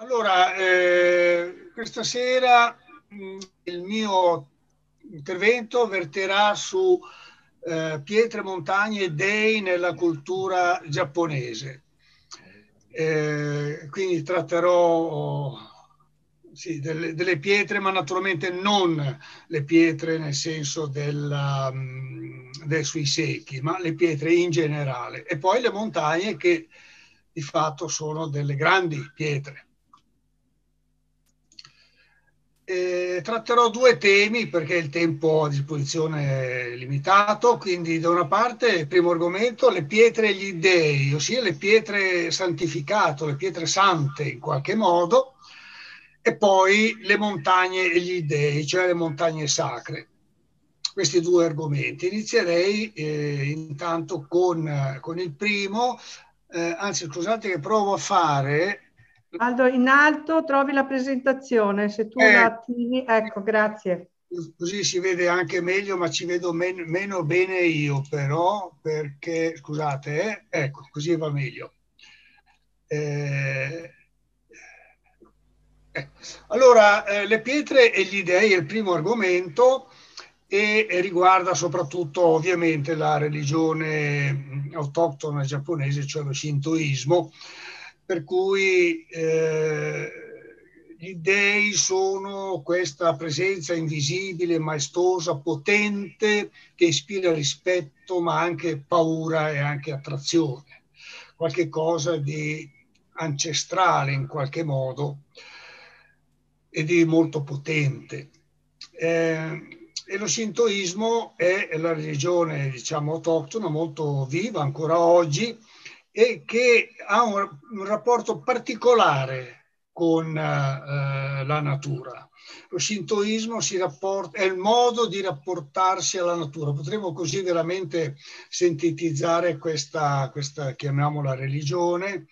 Allora, eh, questa sera mh, mm, il mio intervento verterà su eh, pietre, montagne e dei nella cultura giapponese. Eh, quindi tratterò sì, delle, delle, pietre, ma naturalmente non le pietre nel senso della, mm, del sui secchi, ma le pietre in generale. E poi le montagne che di fatto sono delle grandi pietre. Eh, tratterò due temi perché il tempo a disposizione è limitato, quindi da una parte il primo argomento le pietre e gli dei, ossia le pietre santificate, le pietre sante in qualche modo, e poi le montagne e gli dei, cioè le montagne sacre. Questi due argomenti. Inizierei eh, intanto con, con, il primo, eh, anzi scusate che provo a fare Aldo, in alto trovi la presentazione, se tu eh, la attivi, ecco, grazie. Così si vede anche meglio, ma ci vedo men- meno bene io però, perché, scusate, eh, ecco, così va meglio. Eh, eh. Allora, eh, le pietre e gli dei è il primo argomento e, e riguarda soprattutto ovviamente la religione mm, autoctona giapponese, cioè lo shintoismo per cui eh, gli dei sono questa presenza invisibile, maestosa, potente, che ispira rispetto, ma anche paura e anche attrazione, qualche cosa di ancestrale in qualche modo e di molto potente. Eh, e lo shintoismo è la religione, diciamo, autoctona, molto viva ancora oggi, e che ha un, un rapporto particolare con uh, la natura. Lo shintoismo rapporta, è il modo di rapportarsi alla natura. Potremmo così veramente sintetizzare questa, questa chiamiamola religione,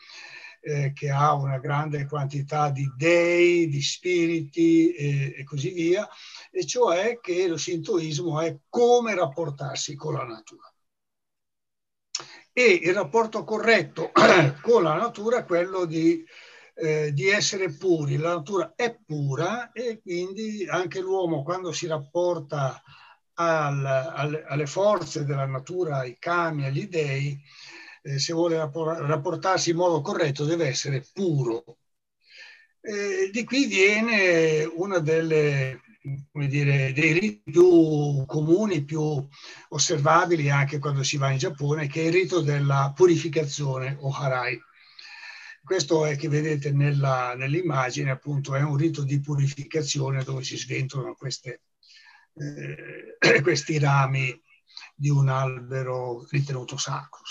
eh, che ha una grande quantità di dei, di spiriti e, e così via, e cioè che lo shintoismo è come rapportarsi con la natura e il rapporto corretto con la natura è quello di, eh, di, essere puri. La natura è pura e quindi anche l'uomo quando si rapporta al, al, alle forze della natura, ai kami, agli dei, eh, se vuole rapportarsi in modo corretto deve essere puro. Eh, di qui viene una delle come dire, dei riti più comuni, più osservabili anche quando si va in Giappone, che è il rito della purificazione o harai. Questo è che vedete nella, nell'immagine, appunto, è un rito di purificazione dove si sventolano queste, eh, questi rami di un albero ritenuto sacro.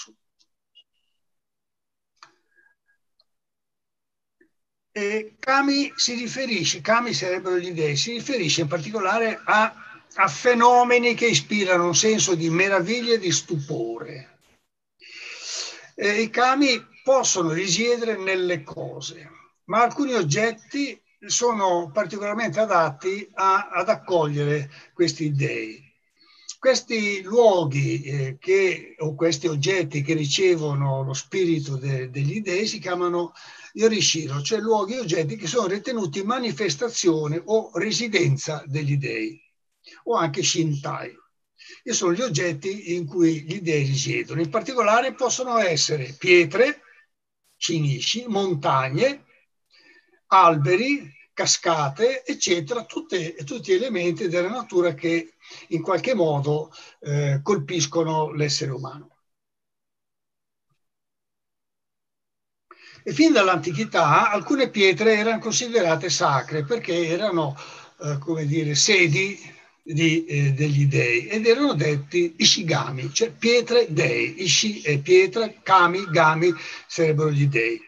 E Kami si riferisce, Kami sarebbero gli dei, si riferisce in particolare a, a fenomeni che ispirano un senso di meraviglia e di stupore. E I Kami possono risiedere nelle cose, ma alcuni oggetti sono particolarmente adatti a, ad accogliere questi dei. Questi luoghi eh, che, o questi oggetti che ricevono lo spirito de, degli dei si chiamano Yorishiro, cioè luoghi e oggetti che sono ritenuti manifestazione o residenza degli dei, o anche Shintai. E sono gli oggetti in cui gli dei risiedono. In particolare possono essere pietre, shinishi, montagne, alberi, cascate, eccetera, tutte, tutti elementi della natura che in qualche modo eh, colpiscono l'essere umano. E fin dall'antichità alcune pietre erano considerate sacre perché erano, eh, come dire, sedi di, eh, degli dei ed erano detti ishigami, cioè pietre dei. Ishi è pietra, kami, gami sarebbero gli dei.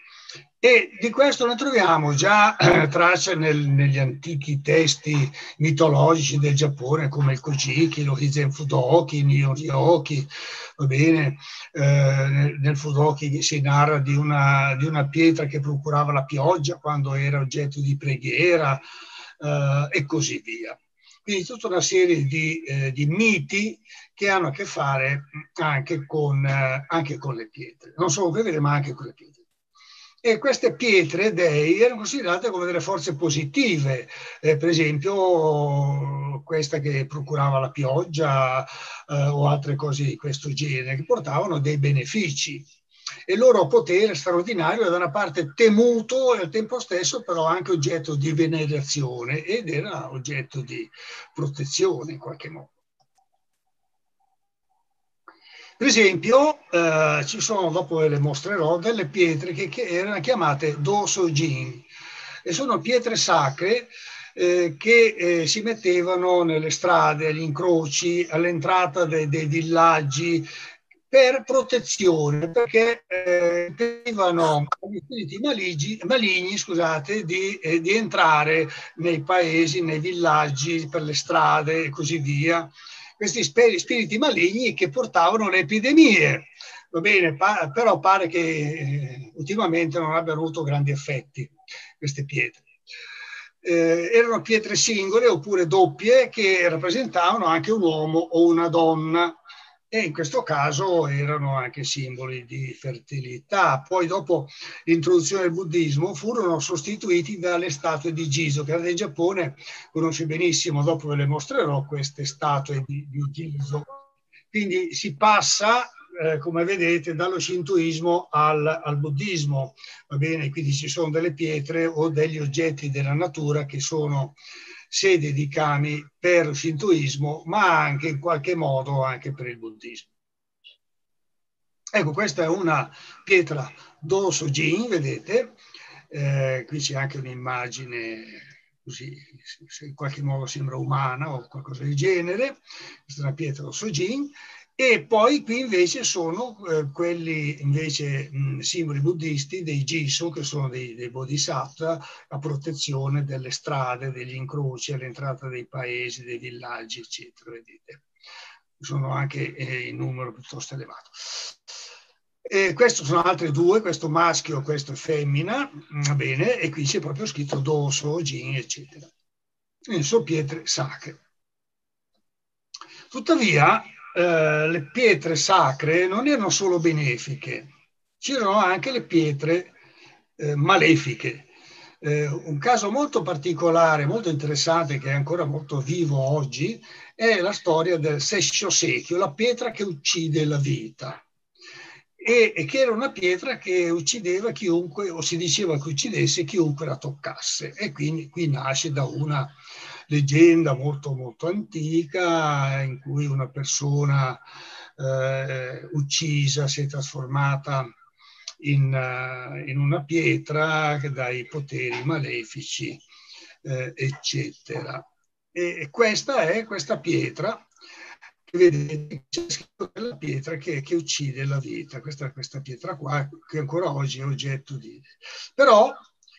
E di questo ne troviamo già eh, tracce nel, negli antichi testi mitologici del Giappone come il Kojiki, lo Hizen Fudoki, Nyoryoki, va bene, eh, nel Fudoki si narra di una, di una, pietra che procurava la pioggia quando era oggetto di preghiera eh, e così via. Quindi tutta una serie di, eh, di, miti che hanno a che fare anche con, eh, anche con le pietre, non solo con le pietre, ma anche con le pietre. E queste pietre dei erano considerate come delle forze positive, eh, per esempio questa che procurava la pioggia eh, o altre cose di questo genere, che portavano dei benefici. E il loro potere straordinario era da una parte temuto e al tempo stesso però anche oggetto di venerazione ed era oggetto di protezione in qualche modo. Per esempio, eh, ci sono, dopo ve le mostrerò, delle pietre che, che erano chiamate Dosojin e sono pietre sacre eh, che eh, si mettevano nelle strade, agli incroci, all'entrata dei, dei villaggi per protezione, perché eh, impedivano agli spiriti maligi, maligni scusate, di, eh, di entrare nei paesi, nei villaggi, per le strade e così via questi spiriti maligni che portavano le epidemie. Va bene, pa- però pare che eh, ultimamente non abbiano avuto grandi effetti queste pietre. Eh, erano pietre singole oppure doppie che rappresentavano anche un uomo o una donna e in questo caso erano anche simboli di fertilità. Poi dopo l'introduzione del buddismo furono sostituiti dalle statue di Giso, che in Giappone conosce benissimo, dopo ve le mostrerò queste statue di, di Giso. Quindi si passa, eh, come vedete, dallo shintoismo al, al buddismo, va bene? Quindi ci sono delle pietre o degli oggetti della natura che sono sede di kami per il shintoismo, ma anche in qualche modo anche per il buddismo. Ecco, questa è una pietra d'osso Jin, vedete, eh, qui c'è anche un'immagine così, in qualche modo sembra umana o qualcosa del genere, questa è una pietra d'osso Jin, e poi qui invece sono eh, quelli invece mh, simboli buddisti dei Jisoo, che sono dei, dei bodhisattva, a protezione delle strade, degli incroci, all'entrata dei paesi, dei villaggi, eccetera. Vedete, sono anche eh, in numero piuttosto elevato. E questi sono altri due, questo maschio, questo femmina, va bene, e qui c'è proprio scritto Doso, Jin, eccetera. Sono pietre sacre. Tuttavia, eh, le pietre sacre non erano solo benefiche, c'erano anche le pietre eh, malefiche. Eh, un caso molto particolare, molto interessante, che è ancora molto vivo oggi, è la storia del Sessio Secchio, la pietra che uccide la vita. E, e, che era una pietra che uccideva chiunque, o si diceva che uccidesse chiunque la toccasse. E quindi qui nasce da una leggenda molto molto antica in cui una persona eh, uccisa si è trasformata in, uh, in, una pietra che dà poteri malefici, eh, eccetera. E questa è questa pietra che vedete c'è scritto la pietra che, che, uccide la vita, questa, questa pietra qua che ancora oggi è oggetto di... Però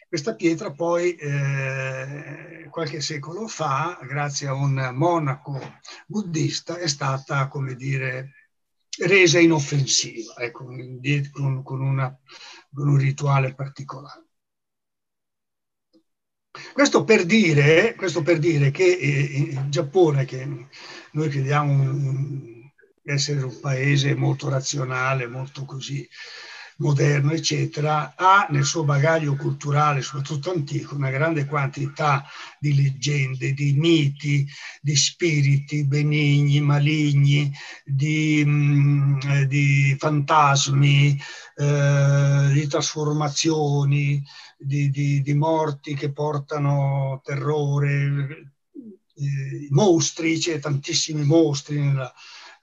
questa pietra poi eh, qualche secolo fa, grazie a un monaco buddista, è stata, come dire, resa inoffensiva, ecco, con, con, una, con un rituale particolare. Questo per dire, questo per dire che eh, in Giappone, che noi crediamo essere un paese molto razionale, molto così moderno, eccetera, ha nel suo bagaglio culturale, soprattutto antico, una grande quantità di leggende, di miti, di spiriti benigni, maligni, di, mm, di fantasmi, eh, di trasformazioni, di, di, di, morti che portano terrore, eh, mostri, c'è tantissimi mostri nella,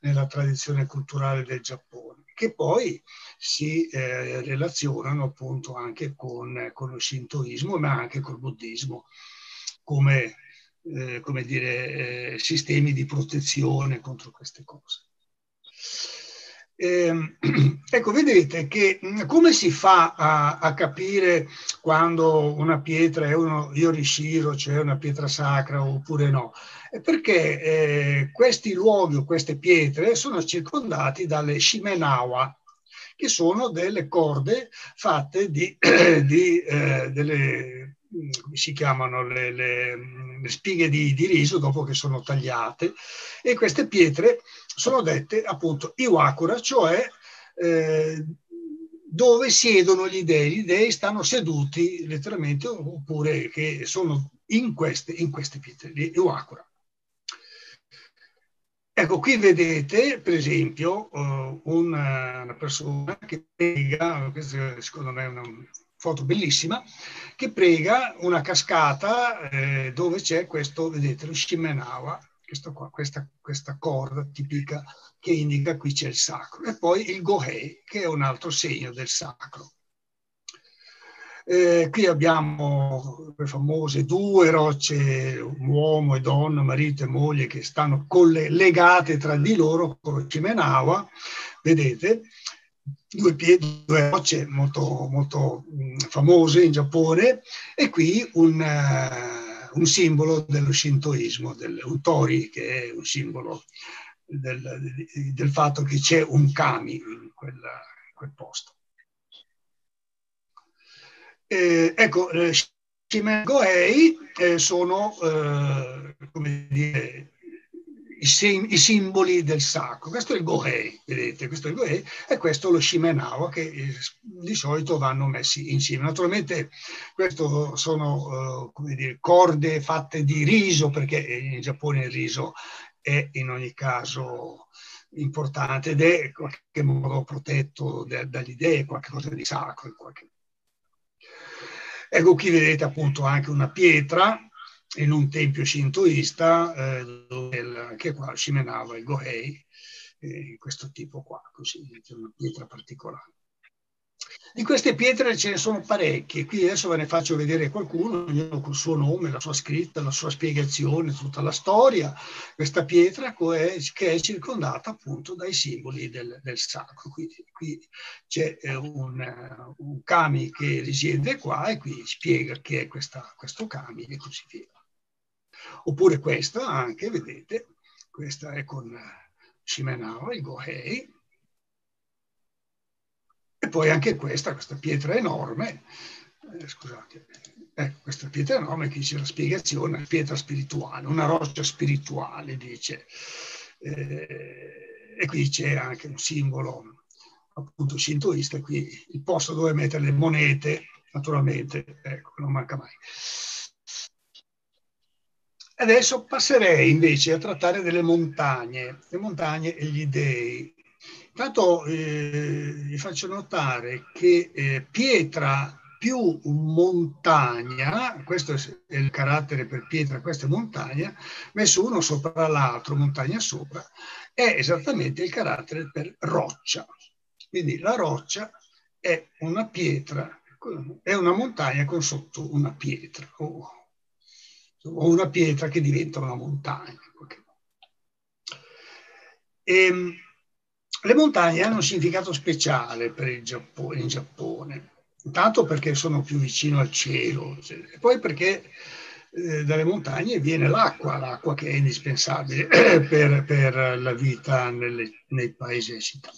nella tradizione culturale del Giappone, che poi si eh, relazionano appunto anche con, con, lo shintoismo, ma anche col buddismo, come, eh, come dire, eh, sistemi di protezione contro queste cose. Eh, ecco, vedete che come si fa a, a, capire quando una pietra è uno Yorishiro, cioè una pietra sacra oppure no? È perché eh, questi luoghi o queste pietre sono circondati dalle Shimenawa, che sono delle corde fatte di, di eh, delle, come si chiamano, le, le, le spighe di, di, riso dopo che sono tagliate e queste pietre sono dette appunto iwakura, cioè eh, dove siedono gli dei. Gli dei stanno seduti letteralmente oppure che sono in queste, in queste pietre di Uakura. Ecco, qui vedete, per esempio, uh, una, una, persona che prega, questa secondo me è una foto bellissima, che prega una cascata eh, dove c'è questo, vedete, lo Shimenawa, qua, questa, questa, corda tipica che indica qui c'è il sacro, e poi il Gohei, che è un altro segno del sacro. Eh, qui abbiamo le famose due rocce, uomo e donna, marito e moglie, che stanno colle- legate tra di loro con Chimenawa, vedete, due, piedi, due rocce molto, molto famose in Giappone, e qui un, uh, un simbolo dello shintoismo, del, un tori, che è un simbolo del, del fatto che c'è un kami in, quella, in quel posto. Eh, ecco, eh, Shimen-Gohei eh, sono, eh, come dire, i, sim- i, simboli del sacro. Questo è il Gohei, vedete, questo è il Gohei e questo è lo Shimenawa che eh, di solito vanno messi insieme. Naturalmente questo sono, come dire, corde fatte di riso, perché in Giappone il riso è in ogni caso importante ed è in qualche modo protetto dagli dei, qualcosa di sacro in qualche. Ecco qui vedete appunto anche una pietra in un tempio shintoista, eh, dove, che qua Shimenawa, il Gohei, eh, questo tipo qua, così, una pietra particolare. Di queste pietre ce ne sono parecchie, qui adesso ve ne faccio vedere qualcuno, ognuno col suo nome, la sua scritta, la sua spiegazione, tutta la storia. Questa pietra che è circondata appunto dai simboli del, del sacro. Quindi, qui c'è eh, un, un, kami che risiede qua e qui spiega che è questa, questo kami e così via. Oppure questa anche, vedete, questa è con Shimenawa, il Gohei, e poi anche questa, questa pietra enorme, eh, scusate, ecco questa pietra enorme, qui c'è la spiegazione, pietra spirituale, una roccia spirituale, dice. Eh, e qui c'è anche un simbolo appunto shintoista, qui il posto dove mettere le monete, naturalmente, ecco, non manca mai. Adesso passerei invece a trattare delle montagne, le montagne e gli dei. Intanto eh, vi faccio notare che eh, pietra più montagna, questo è il carattere per pietra, questa è montagna, messo uno sopra l'altro, montagna sopra, è esattamente il carattere per roccia. Quindi la roccia è una pietra, è una montagna con sotto una pietra, o, o una pietra che diventa una montagna. E, le montagne hanno un significato speciale Giappone, in Giappone, intanto perché sono più vicino al cielo, e poi perché eh, dalle montagne viene l'acqua, l'acqua che è indispensabile per, per la vita nelle, nei paesi e città.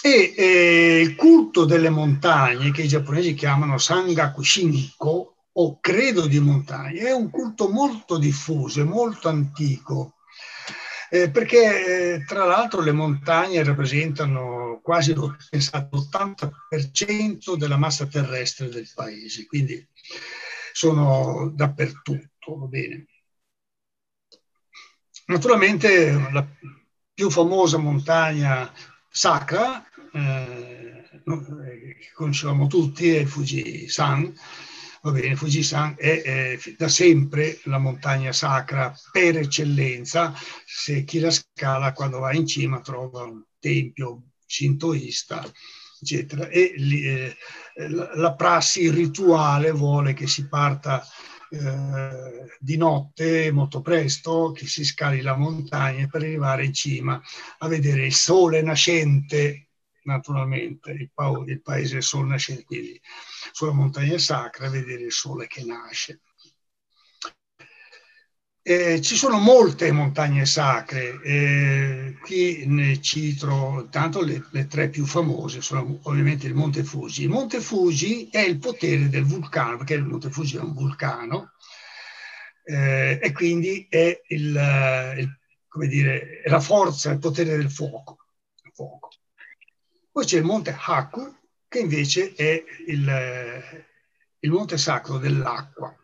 E eh, il culto delle montagne, che i giapponesi chiamano Sangaku Shinko, o credo di montagna, è un culto molto diffuso e molto antico eh, perché eh, tra l'altro le montagne rappresentano quasi l'80% della massa terrestre del paese, quindi sono dappertutto, va bene. Naturalmente la più famosa montagna sacra, eh, che conosciamo tutti, è Fuji-san, Va bene, Fujisan è, è, da sempre la montagna sacra per eccellenza. Se chi la scala quando va in cima trova un tempio shintoista, eccetera. E eh, la prassi rituale vuole che si parta eh, di notte molto presto, che si scali la montagna per arrivare in cima a vedere il sole nascente naturalmente il, pa- il paese del sole nascente, quindi sulla montagna sacra vedere il sole che nasce. Eh, ci sono molte montagne sacre, eh, qui ne cito tanto le, le, tre più famose, sono ovviamente il Monte Fuji. Il Monte Fuji è il potere del vulcano, perché il Monte Fuji è un vulcano, eh, e quindi è, il, il, dire, è la forza, il potere del fuoco. fuoco. Poi c'è il monte Haku, che invece è il, il monte sacro dell'acqua,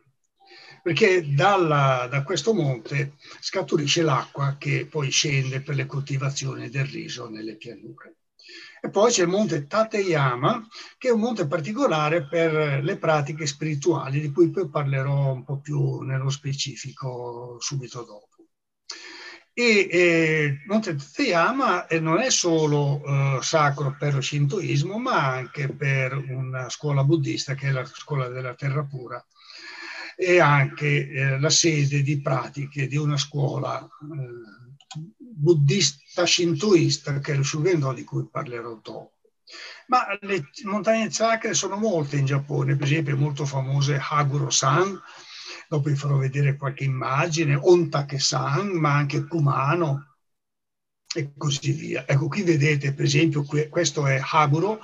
perché dalla, da questo monte scaturisce l'acqua che poi scende per le coltivazioni del riso nelle pianure. E poi c'è il monte Tateyama, che è un monte particolare per le pratiche spirituali, di cui poi parlerò un po' più nello specifico subito dopo. E eh, Tateyama eh, non è solo eh, sacro per lo shintoismo, ma anche per una scuola buddista che è la scuola della terra pura e anche eh, la sede di pratiche di una scuola eh, buddista shintoista che è lo Shugendo di cui parlerò dopo. Ma le montagne sacre sono molte in Giappone, per esempio molto famose Haguro-san, dopo vi farò vedere qualche immagine, Ontake-san, ma anche Kumano e così via. Ecco, qui vedete per esempio, questo è Haguro,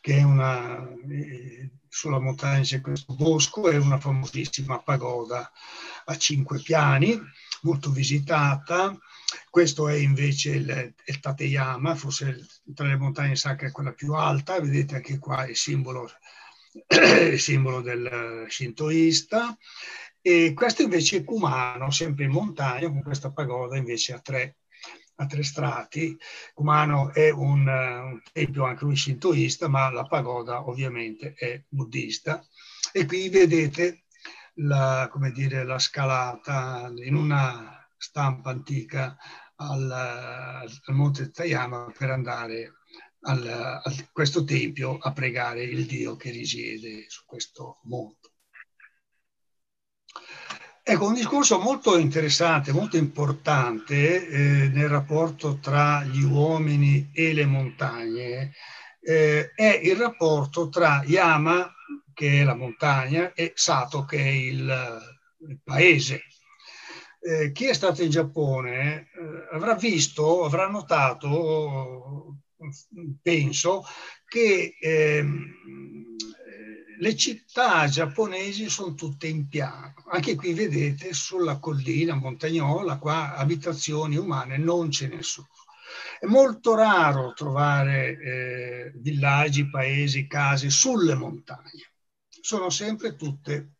che è una, eh, sulla montagna c'è questo bosco, è una famosissima pagoda a cinque piani, molto visitata. Questo è invece il, il Tateyama, forse tra le montagne sacre quella più alta, vedete anche qua il simbolo, il simbolo del shintoista. E questo invece è Kumano, sempre in montagna, con questa pagoda invece a tre, a tre strati. Kumano è un, un tempio anche lui shintoista, ma la pagoda ovviamente è buddista. E qui vedete la, dire, la scalata in una stampa antica al, al Monte Tayama per andare al, a questo tempio a pregare il Dio che risiede su questo monte. Ecco, un discorso molto interessante, molto importante eh, nel rapporto tra gli uomini e le montagne eh, è il rapporto tra Yama, che è la montagna, e Sato, che è il, il paese. Eh, chi è stato in Giappone eh, avrà visto, avrà notato, penso, che ehm, le città giapponesi sono tutte in piano. Anche qui vedete sulla collina montagnola, qua abitazioni umane non ce ne sono. È molto raro trovare eh, villaggi, paesi, case sulle montagne. Sono sempre tutte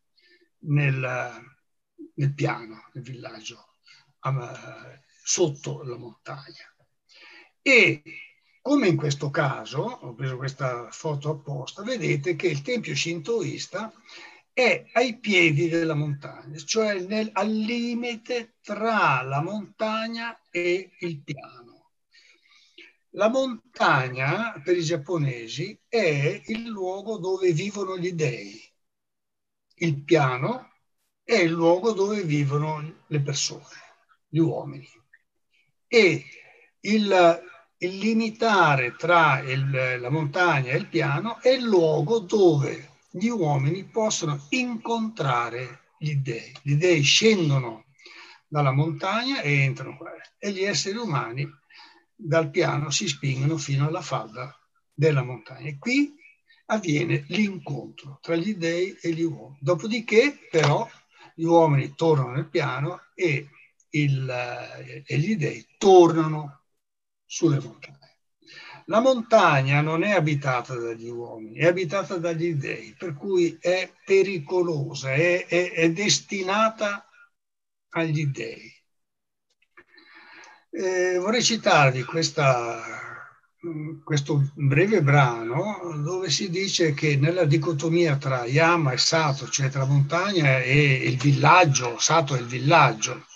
nel, nel piano, nel villaggio, sotto la montagna. E come in questo caso, ho preso questa foto apposta, vedete che il tempio shintoista è ai piedi della montagna, cioè nel, al limite tra la montagna e il piano. La montagna per i giapponesi è il luogo dove vivono gli dei. Il piano è il luogo dove vivono le persone, gli uomini. E il il limitare tra il, la montagna e il piano è il luogo dove gli uomini possono incontrare gli dei. Gli dei scendono dalla montagna e entrano qua e gli esseri umani dal piano si spingono fino alla falda della montagna. E qui avviene l'incontro tra gli dei e gli uomini. Dopodiché però gli uomini tornano nel piano e, il, e gli dei tornano sulle montagne. La montagna non è abitata dagli uomini, è abitata dagli dei, per cui è pericolosa, è, è, è destinata agli dei. Eh, vorrei citarvi questa, questo breve brano dove si dice che nella dicotomia tra Yama e Sato, cioè tra montagna e il villaggio, Sato è il villaggio,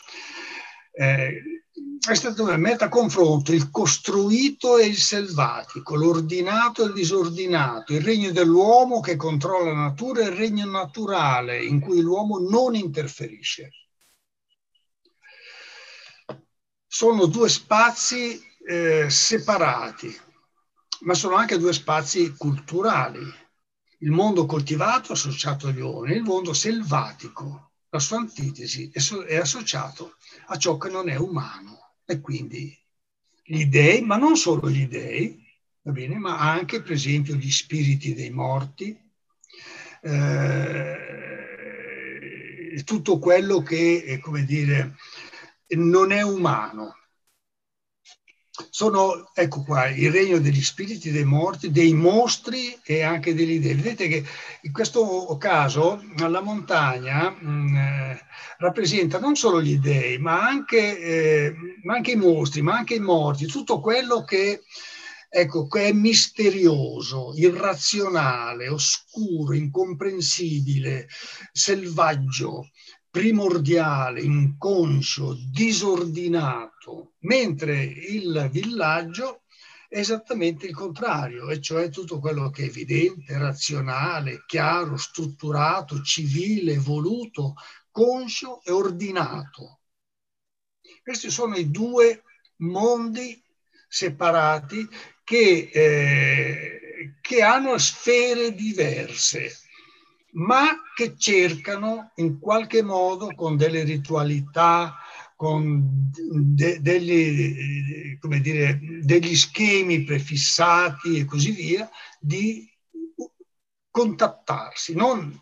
eh, è stato un metaconfronto, il costruito e il selvatico, l'ordinato e il disordinato, il regno dell'uomo che controlla la natura e il regno naturale in cui l'uomo non interferisce. Sono due spazi eh, separati, ma sono anche due spazi culturali. Il mondo coltivato associato agli uomini, il mondo selvatico, la sua antitesi, è associato a ciò che non è umano e quindi gli dei, ma non solo gli dei, va bene, ma anche per esempio gli spiriti dei morti, eh, tutto quello che, come dire, non è umano. Sono, ecco qua, il regno degli spiriti dei morti, dei mostri e anche degli dei. Vedete che in questo caso la montagna mh, mm, eh, rappresenta non solo gli dei, ma anche, eh, ma anche, i mostri, ma anche i morti, tutto quello che, ecco, che è misterioso, irrazionale, oscuro, incomprensibile, selvaggio, primordiale, inconscio, disordinato, mentre il villaggio è esattamente il contrario, e cioè tutto quello che è evidente, razionale, chiaro, strutturato, civile, voluto, conscio e ordinato. Questi sono i due mondi separati che, eh, che hanno sfere diverse ma che cercano in qualche modo con delle ritualità, con de, degli, dire, degli schemi prefissati e così via, di contattarsi, non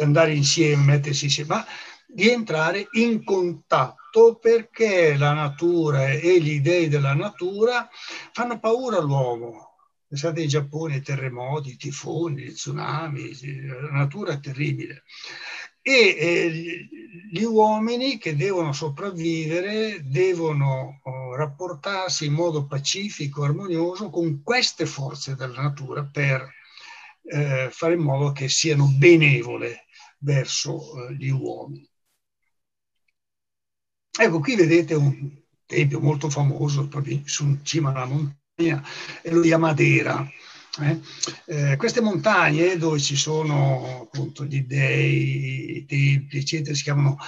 andare insieme, mettersi insieme, ma di entrare in contatto perché la natura e gli dei della natura fanno paura all'uomo, Pensate ai Giappone, terremoti, tifoni, tsunami, la natura è terribile. E eh, gli uomini che devono sopravvivere devono oh, rapportarsi in modo pacifico, armonioso con queste forze della natura per eh, fare in modo che siano benevole verso eh, gli uomini. Ecco, qui vedete un tempio molto famoso proprio su cima alla montagna e lo Yamadera. Eh? Eh, queste montagne dove ci sono appunto gli dei, i templi, eccetera, si chiamano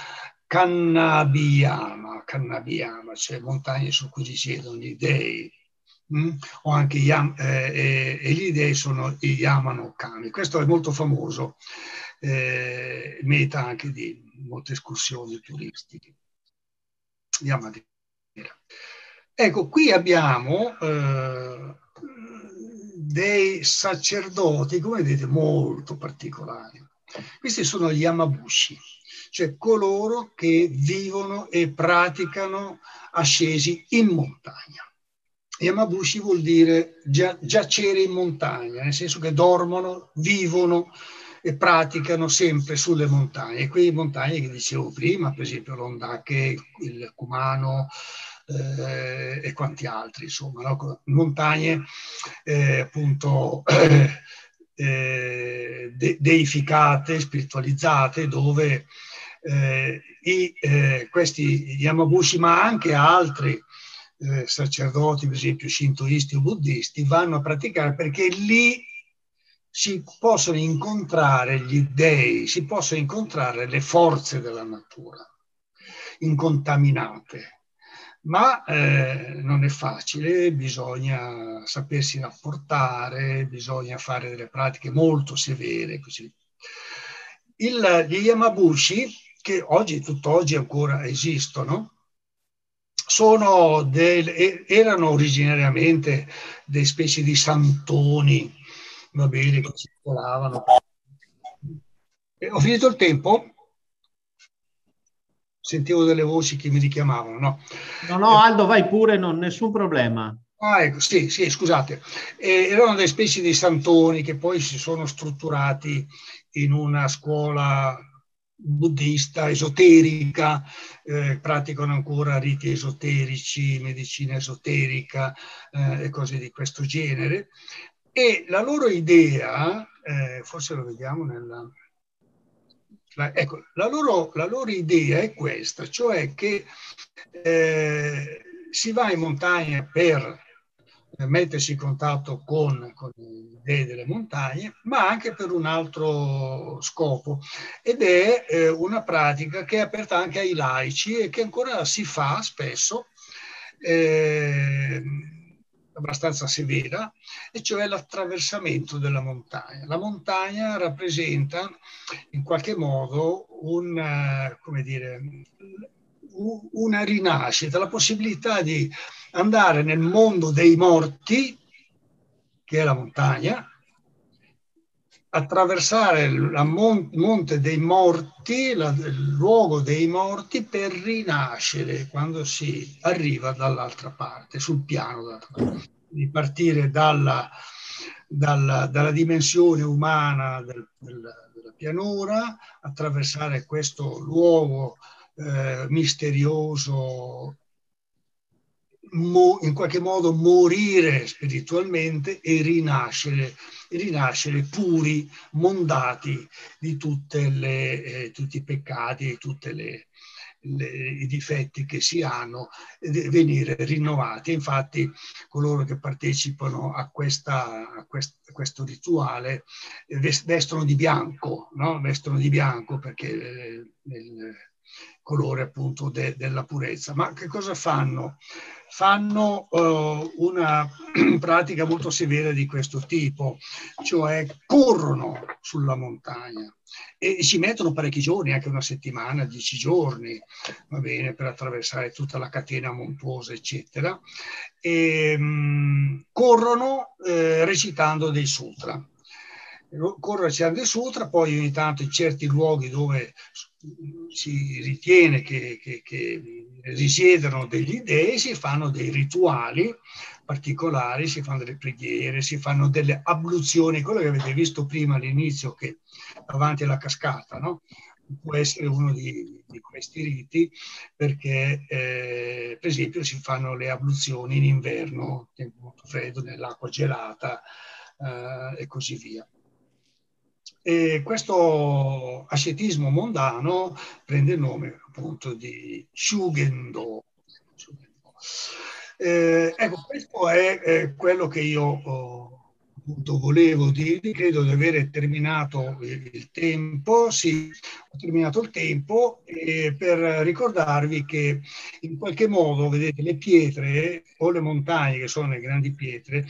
Kannabiyama, Kannabiyama, cioè montagne su cui ci siedono gli dei, mm? o anche Yam, eh, e, gli dei sono i Yamano. Questo è molto famoso, eh, meta anche di molte escursioni turistiche. Yamadera. Ecco, qui abbiamo eh, dei sacerdoti, come vedete, molto particolari. Questi sono gli Yamabushi, cioè coloro che vivono e praticano ascesi in montagna. Yamabushi vuol dire giacere in montagna, nel senso che dormono, vivono e praticano sempre sulle montagne. Quelle montagne che dicevo prima, per esempio l'Ondake, il Kumano, eh, e quanti altri, insomma, no? montagne eh, appunto eh, de- deificate, spiritualizzate, dove eh, i, eh, questi Yamabushi, ma anche altri eh, sacerdoti, per esempio shintoisti o buddisti, vanno a praticare perché lì si possono incontrare gli dei, si possono incontrare le forze della natura incontaminate ma eh, non è facile, bisogna sapersi rapportare, bisogna fare delle pratiche molto severe. Così. Il, gli Yamabushi, che oggi, tutt'oggi ancora esistono, del, erano originariamente delle specie di santoni, va bene, che circolavano. Ho finito il tempo? Sentivo delle voci che mi richiamavano. No, no, no Aldo, vai pure, non, nessun problema. Ah, ecco, sì, sì, scusate. Eh, erano delle specie di santoni che poi si sono strutturati in una scuola buddista, esoterica, eh, praticano ancora riti esoterici, medicina esoterica eh, e cose di questo genere. E la loro idea, eh, forse lo vediamo nella, la, ecco, la loro, la loro, idea è questa, cioè che eh, si va in montagna per mettersi in contatto con, con i dei delle montagne, ma anche per un altro scopo. Ed è eh, una pratica che è aperta anche ai laici e che ancora si fa spesso. Eh, abbastanza severa, e cioè l'attraversamento della montagna. La montagna rappresenta in qualche modo un, eh, dire, una rinascita, la possibilità di andare nel mondo dei morti, che è la montagna, attraversare il mon- monte dei morti, la, il luogo dei morti, per rinascere quando si arriva dall'altra parte, sul piano, dall'altra parte. di partire dalla, dalla, dalla dimensione umana del, del, della pianura, attraversare questo luogo eh, misterioso, mo, in qualche modo morire spiritualmente e rinascere, rinascere puri, mondati di le, eh, tutti i peccati, di tutti i difetti che si hanno, venire rinnovati. Infatti coloro che partecipano a, questa, a, quest, a questo rituale eh, vestono di bianco, no? vestono di bianco perché eh, il colore appunto de, della purezza. Ma che cosa fanno? Fanno uh, una pratica molto severa di questo tipo, cioè corrono sulla montagna e ci mettono parecchi giorni, anche una settimana, dieci giorni, va bene, per attraversare tutta la catena montuosa, eccetera, e um, corrono eh, recitando dei sutra. Corrono recitando dei sutra, poi ogni tanto in certi luoghi dove si ritiene che, che, che risiedono degli dei, si fanno dei rituali particolari, si fanno delle preghiere, si fanno delle abluzioni, quello che avete visto prima all'inizio che davanti alla cascata, no? può essere uno di, di questi riti perché eh, per esempio si fanno le abluzioni in inverno, tempo molto freddo, nell'acqua gelata eh, e così via. E questo ascetismo mondano prende il nome appunto di Shugendo. Eh, ecco, questo è eh, quello che io oh, appunto volevo dire, credo di aver terminato il, tempo, sì, ho terminato il tempo eh, per ricordarvi che in qualche modo, vedete, le pietre o le montagne, che sono le grandi pietre,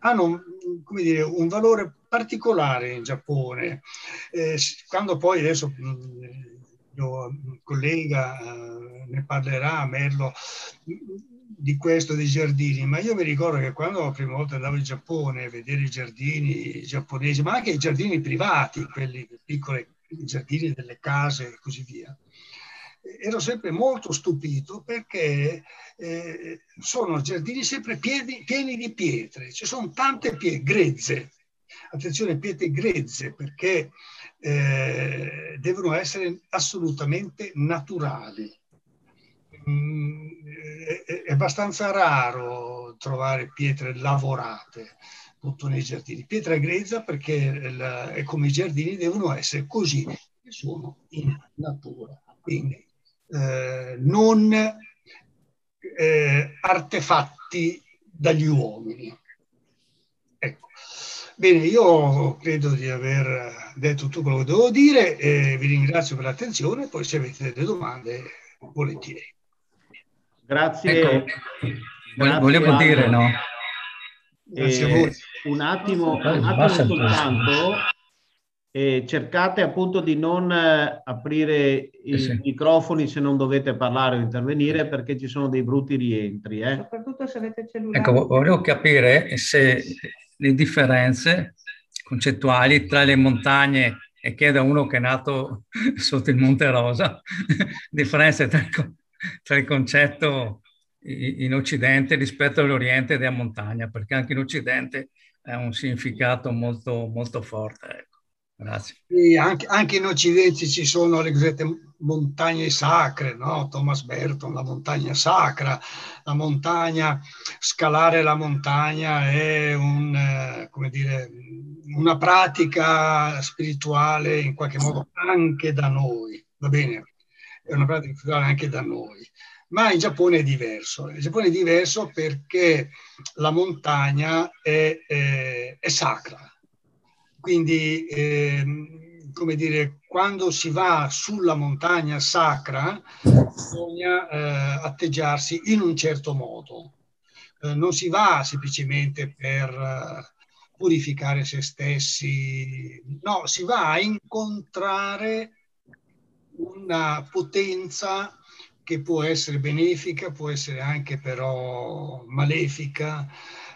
hanno come dire, un valore particolare in Giappone. Eh, quando poi adesso mm, il collega eh, ne parlerà, Merlo, di questo, dei giardini, ma io mi ricordo che quando la prima volta andavo in Giappone a vedere i giardini giapponesi, ma anche i giardini privati, quelli piccoli i giardini delle case e così via, ero sempre molto stupito perché eh, sono giardini sempre pieni, pieni, di pietre, ci sono tante pietre grezze, attenzione, pietre grezze perché eh, devono essere assolutamente naturali. Mm, è, è, abbastanza raro trovare pietre lavorate appunto nei giardini. Pietra grezza perché la, è come i giardini devono essere così che sono in natura. Quindi eh, non eh, artefatti dagli uomini. Bene, io credo di aver detto tutto quello che devo dire, eh, vi ringrazio per l'attenzione, poi se avete delle domande, volentieri. Grazie. Ecco, Grazie volevo dire, no? Grazie a voi. Un attimo, un attimo soltanto, eh, cercate appunto di non eh, aprire i sì. microfoni se non dovete parlare o intervenire perché ci sono dei brutti rientri. Eh. Soprattutto se avete cellulare. Ecco, volevo capire se le differenze concettuali tra le montagne e che da uno che è nato sotto il Monte Rosa, differenze tra, tra il concetto in Occidente rispetto all'Oriente della montagna, perché anche in Occidente ha un significato molto, molto forte. Grazie. Anche, anche, in Occidente ci sono le cosiddette montagne sacre, no? Thomas Burton, la montagna sacra, la montagna, scalare la montagna è un, eh, dire, una pratica spirituale in qualche modo anche da noi, va bene? È una pratica spirituale anche da noi. Ma in Giappone è diverso. Il Giappone è diverso perché la montagna è, è, è sacra, quindi, eh, come dire, quando si va sulla montagna sacra, bisogna eh, atteggiarsi in un certo modo. Eh, non si va semplicemente per eh, purificare se stessi, no, si va a incontrare una potenza che può essere benefica, può essere anche però malefica,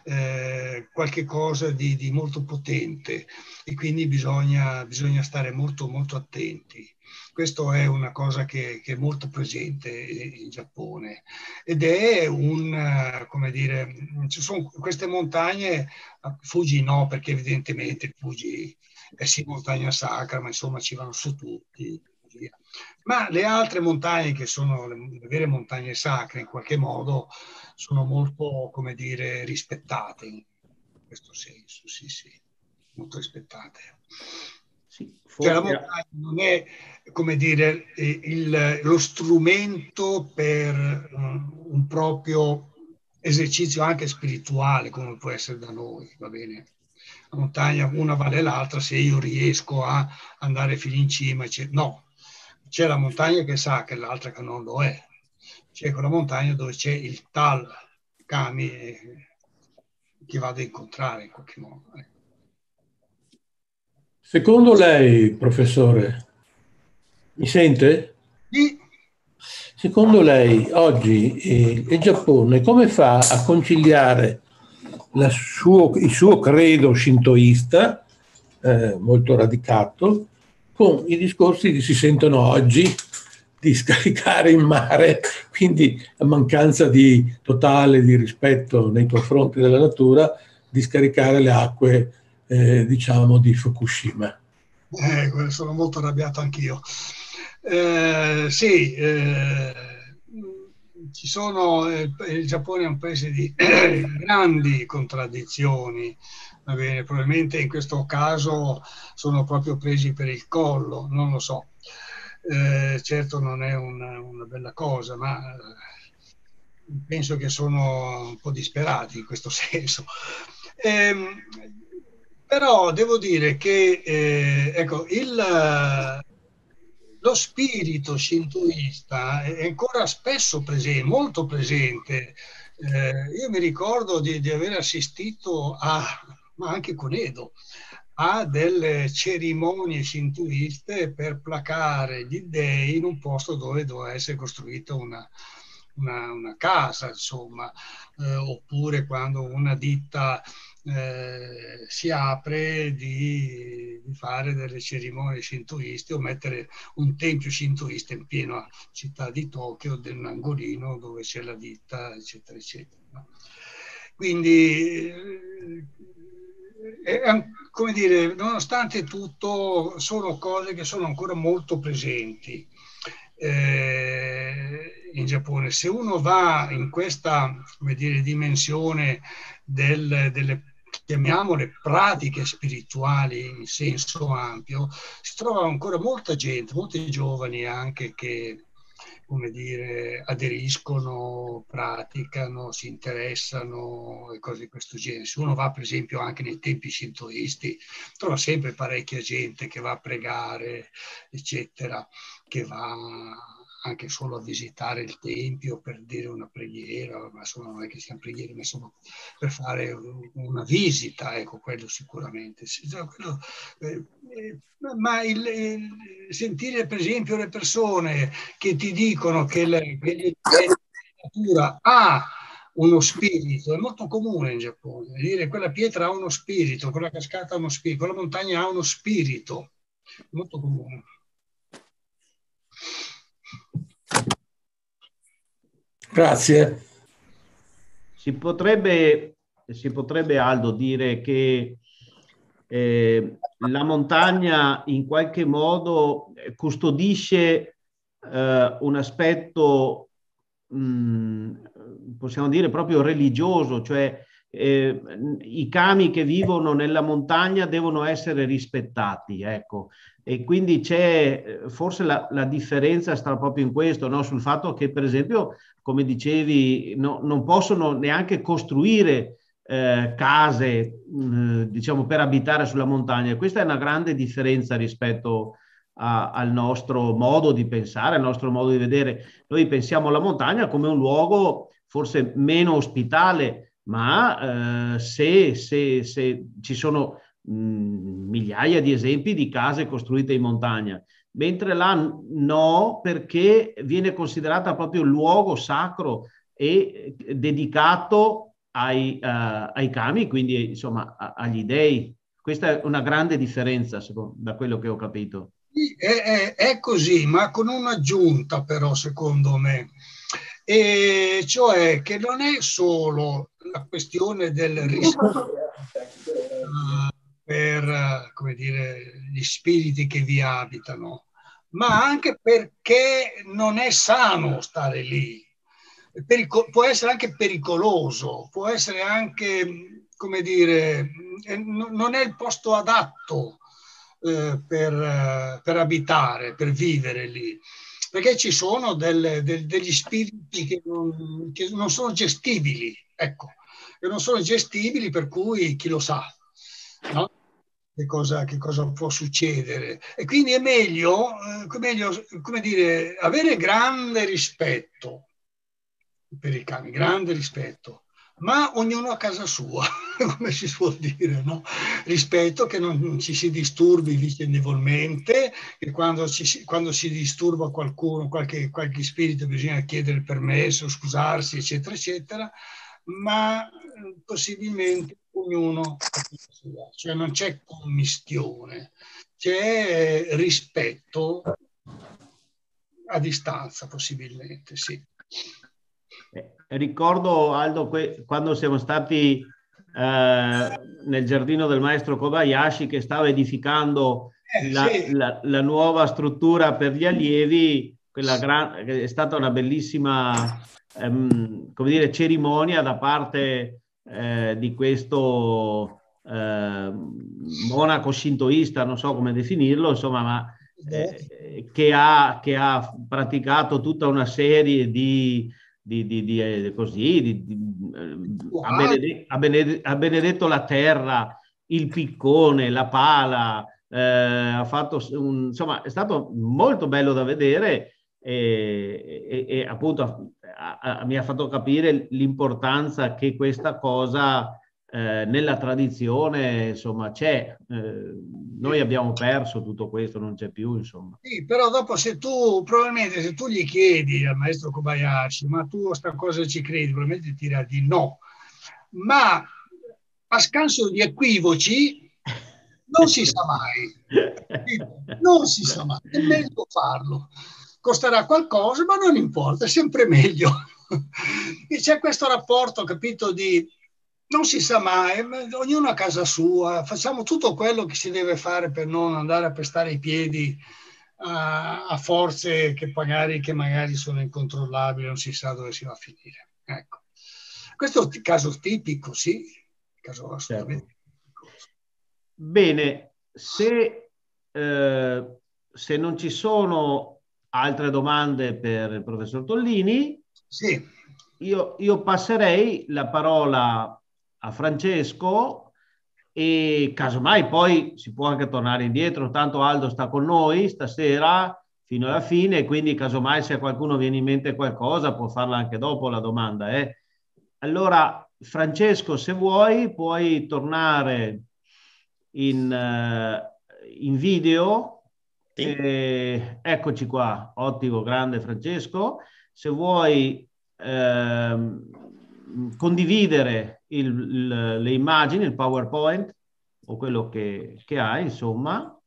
eh, qualche cosa di, di, molto potente e quindi bisogna, bisogna stare molto molto attenti. Questo è una cosa che, che, è molto presente in Giappone ed è un, come dire, ci sono queste montagne, Fuji no perché evidentemente Fuji è sì montagna sacra, ma insomma ci vanno su tutti. Ma le altre montagne che sono le vere montagne sacre in qualche modo sono molto, come dire, rispettate in questo senso, sì, sì, molto rispettate. Sì, cioè la montagna non è, come dire, il, lo strumento per un proprio esercizio anche spirituale, come può essere da noi, va bene? La montagna una vale l'altra se io riesco a andare fino in cima, no, c'è la montagna che sa che l'altra che non lo è, c'è quella montagna dove c'è il tal Kami che vado a incontrare in qualche modo. Ecco. Secondo lei, professore, mi sente? Sì. Secondo lei oggi eh, il Giappone come fa a conciliare suo, il suo credo shintoista, eh, molto radicato, con i discorsi che si sentono oggi di scaricare in mare, quindi a mancanza di totale di rispetto nei confronti della natura, di scaricare le acque eh, diciamo, di Fukushima. Eh, sono molto arrabbiato anch'io. Eh, sì, eh, ci sono, eh, il Giappone è un paese di grandi contraddizioni, va bene, probabilmente in questo caso sono proprio presi per il collo, non lo so. Eh, certo non è una, una bella cosa, ma penso che sono un po' disperati in questo senso. Eh, però devo dire che eh, ecco, il, lo spirito shintoista è ancora spesso presente, molto presente. Eh, io mi ricordo di, di, aver assistito a, ma anche con Edo, a delle cerimonie shintoiste per placare gli dei in un posto dove doveva essere costruita una, una, una casa, insomma, eh, oppure quando una ditta eh, si apre di, di, fare delle cerimonie shintoiste o mettere un tempio shintoista in piena città di Tokyo, un angolino dove c'è la ditta, eccetera, eccetera. Quindi, eh, come dire, nonostante tutto, sono cose che sono ancora molto presenti. Eh, in Giappone. Se uno va in questa dire, dimensione del, delle chiamiamole pratiche spirituali in senso ampio, si trova ancora molta gente, molti giovani anche che come dire, aderiscono, praticano, si interessano e cose di questo genere. Se uno va per esempio anche nei tempi shintoisti, trova sempre parecchia gente che va a pregare, eccetera, che va anche solo a visitare il tempio per dire una preghiera, ma insomma non è che siano preghiere, ma insomma per fare una visita, ecco, quello sicuramente. Quello, eh, ma il, il, sentire per esempio le persone che ti dicono che la natura ha uno spirito, è molto comune in Giappone, dire quella pietra ha uno spirito, quella cascata ha uno spirito, quella montagna ha uno spirito, è molto comune. Grazie. Si potrebbe, si potrebbe Aldo dire che eh, la montagna in qualche modo custodisce eh, un aspetto, mh, mm, possiamo dire, proprio religioso, cioè eh, i kami che vivono nella montagna devono essere rispettati, ecco. E quindi c'è forse la, la differenza sta proprio in questo, no? sul fatto che per esempio come dicevi, no, non possono neanche costruire eh, case, mm, diciamo, per abitare sulla montagna. Questa è una grande differenza rispetto a, al nostro modo di pensare, al nostro modo di vedere. Noi pensiamo alla montagna come un luogo forse meno ospitale, ma eh, se, se, se, ci sono mh, migliaia di esempi di case costruite in montagna, mentre là no, perché viene considerata proprio il luogo sacro e dedicato ai, uh, ai kami, quindi insomma a, agli dei. Questa è una grande differenza secondo, da quello che ho capito. È, è, è, così, ma con un'aggiunta però secondo me, e cioè che non è solo la questione del rispetto uh, per dire, gli spiriti che vi abitano, ma anche perché non è sano stare lì. Perico- può essere anche pericoloso, può essere anche, come dire, eh, non è il posto adatto eh, per, per, abitare, per vivere lì, perché ci sono del, del, degli spiriti che non, che non, sono gestibili, ecco, che non sono gestibili per cui chi lo sa, no? che cosa, che cosa può succedere. E quindi è meglio, eh, meglio come dire, avere grande rispetto per i cani, grande rispetto, ma ognuno a casa sua, come si suol dire, no? rispetto che non ci si disturbi vicendevolmente, che quando, ci, quando si disturba qualcuno, qualche, qualche spirito, bisogna chiedere permesso, scusarsi, eccetera, eccetera, ma eh, possibilmente ognuno cioè non c'è commistione, c'è rispetto a distanza possibilmente, sì. Eh, ricordo Aldo quando siamo stati eh, nel giardino del maestro Kobayashi che stava edificando eh, la, sì. la, la, nuova struttura per gli allievi, quella gran- è stata una bellissima ehm, come dire, cerimonia da parte eh, di questo eh, monaco shintoista, non so come definirlo, insomma, ma eh, che, ha, che, ha, praticato tutta una serie di, di, di, di eh, così, ha, benedetto, ha, benedetto, ha, benedetto, la terra, il piccone, la pala, eh, ha fatto un, insomma, è stato molto bello da vedere e, e, e appunto a, a, mi ha fatto capire l'importanza che questa cosa eh, nella tradizione insomma c'è. Eh, noi abbiamo perso tutto questo, non c'è più insomma. Sì, però dopo se tu probabilmente se tu gli chiedi al maestro Kobayashi ma tu a questa cosa ci credi, probabilmente ti dirà di no. Ma a scanso di equivoci non si sa mai. Non si sa mai, è meglio farlo costerà qualcosa, ma non importa, è sempre meglio. e c'è questo rapporto, capito, di non si sa mai, ognuno a casa sua, facciamo tutto quello che si deve fare per non andare a pestare i piedi a, a forze che magari, che magari sono incontrollabili, non si sa dove si va a finire. Ecco. Questo è un caso tipico, sì, caso assolutamente certo. Bene, se, eh, se non ci sono Altre domande per il professor Tollini? Sì. Io, io passerei la parola a Francesco e casomai poi si può anche tornare indietro, tanto Aldo sta con noi stasera fino alla fine, quindi casomai se a qualcuno viene in mente qualcosa può farla anche dopo la domanda. Eh. Allora, Francesco, se vuoi, puoi tornare in, uh, in video sì. Eh, eccoci qua, ottimo, grande Francesco. Se vuoi ehm, condividere il, il, le immagini, il PowerPoint o quello che, che hai, insomma.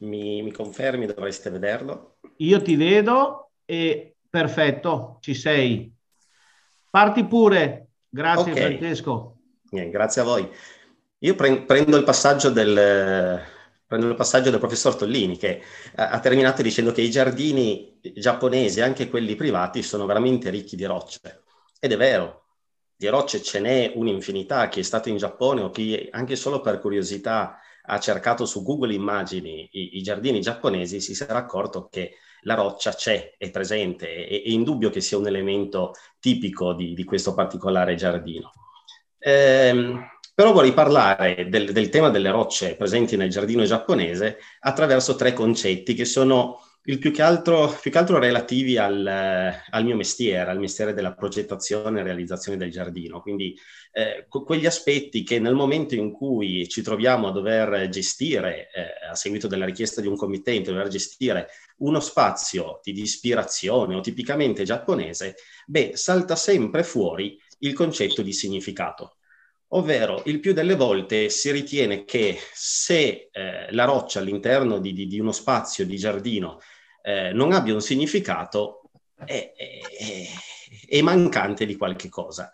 Mi, mi, confermi, dovreste vederlo? Io ti vedo e perfetto, ci sei. Parti pure, grazie okay. Francesco. Eh, grazie a voi. Io pre- prendo il passaggio del prendo il passaggio del professor Tollini che ha terminato dicendo che i giardini giapponesi, anche quelli privati, sono veramente ricchi di rocce. Ed è vero, di rocce ce n'è un'infinità. Chi è stato in Giappone o chi anche solo per curiosità ha cercato su Google Immagini i, i giardini giapponesi si sarà accorto che la roccia c'è, è presente, è, è indubbio che sia un elemento tipico di, di questo particolare giardino. Ehm, però vorrei parlare del, del, tema delle rocce presenti nel giardino giapponese attraverso tre concetti che sono il più che altro, più che altro relativi al, al, mio mestiere, al mestiere della progettazione e realizzazione del giardino. Quindi eh, quegli aspetti che nel momento in cui ci troviamo a dover gestire, eh, a seguito della richiesta di un committente, dover gestire uno spazio di, di ispirazione o tipicamente giapponese, beh, salta sempre fuori il concetto di significato. Ovvero, il più delle volte si ritiene che se eh, la roccia all'interno di, di, di, uno spazio di giardino eh, non abbia un significato, è, è, è mancante di qualche cosa.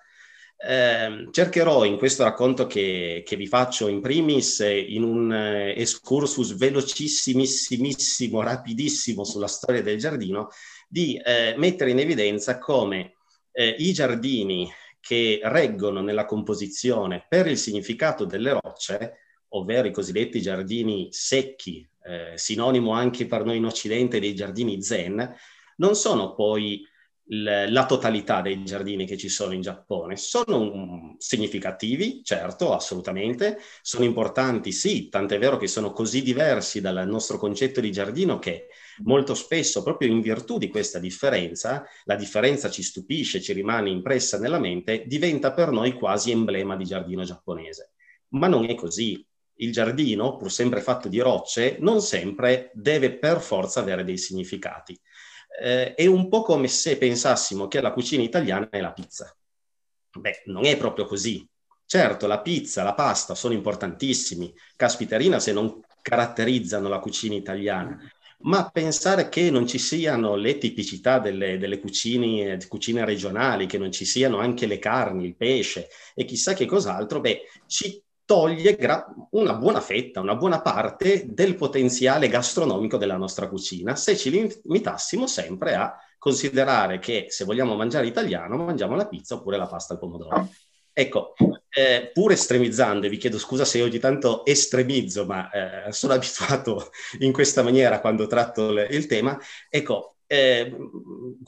Eh, cercherò in questo racconto che, che, vi faccio in primis in un eh, excursus velocissimissimo, rapidissimo sulla storia del giardino, di eh, mettere in evidenza come eh, i giardini che reggono nella composizione per il significato delle rocce, ovvero i cosiddetti giardini secchi, eh, sinonimo anche per noi in Occidente dei giardini zen, non sono poi la totalità dei giardini che ci sono in Giappone. Sono significativi, certo, assolutamente, sono importanti, sì, tant'è vero che sono così diversi dal nostro concetto di giardino che molto spesso, proprio in virtù di questa differenza, la differenza ci stupisce, ci rimane impressa nella mente, diventa per noi quasi emblema di giardino giapponese. Ma non è così. Il giardino, pur sempre fatto di rocce, non sempre deve per forza avere dei significati eh, è un po' come se pensassimo che la cucina italiana è la pizza. Beh, non è proprio così. Certo, la pizza, la pasta sono importantissimi, caspiterina se non caratterizzano la cucina italiana, ma pensare che non ci siano le tipicità delle, delle cucine, cucine, regionali, che non ci siano anche le carni, il pesce e chissà che cos'altro, beh, ci toglie gra- una buona fetta, una buona parte del potenziale gastronomico della nostra cucina se ci limitassimo sempre a considerare che se vogliamo mangiare italiano mangiamo la pizza oppure la pasta al pomodoro. Ecco, eh, pur estremizzando, e vi chiedo scusa se ogni tanto estremizzo, ma eh, sono abituato in questa maniera quando tratto le, il tema, ecco, eh,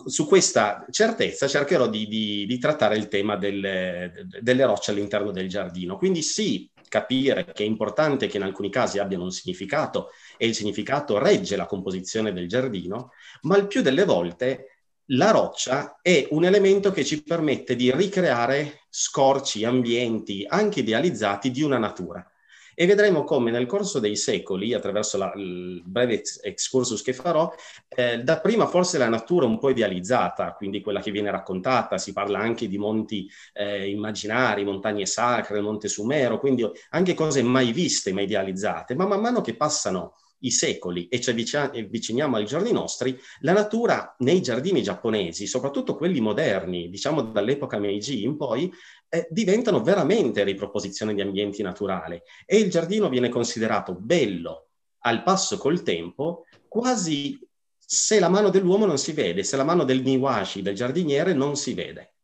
su questa certezza cercherò di, di, di trattare il tema delle, delle, rocce all'interno del giardino. Quindi sì, capire che è importante che in alcuni casi abbiano un significato e il significato regge la composizione del giardino, ma il più delle volte la roccia è un elemento che ci permette di ricreare scorci, ambienti, anche idealizzati di una natura e vedremo come nel corso dei secoli, attraverso la, il breve excursus che farò, eh, dapprima forse la natura un po' idealizzata, quindi quella che viene raccontata, si parla anche di monti eh, immaginari, montagne sacre, il Monte Sumero, quindi anche cose mai viste, mai idealizzate, ma man mano che passano i secoli e ci avviciniamo ai giorni nostri, la natura nei giardini giapponesi, soprattutto quelli moderni, diciamo dall'epoca Meiji in poi, eh, diventano veramente riproposizione di ambienti naturali e il giardino viene considerato bello al passo col tempo, quasi se la mano dell'uomo non si vede, se la mano del niwashi, del giardiniere, non si vede.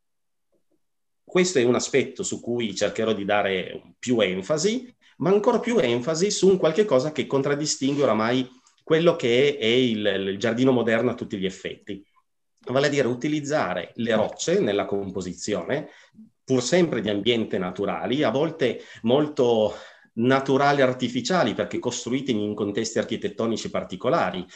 Questo è un aspetto su cui cercherò di dare più enfasi, ma ancora più enfasi su un qualche cosa che contraddistingue oramai quello che è, è il, il giardino moderno a tutti gli effetti vale a dire utilizzare le rocce nella composizione, pur sempre di ambiente naturali, a volte molto naturali artificiali perché costruiti in contesti architettonici particolari,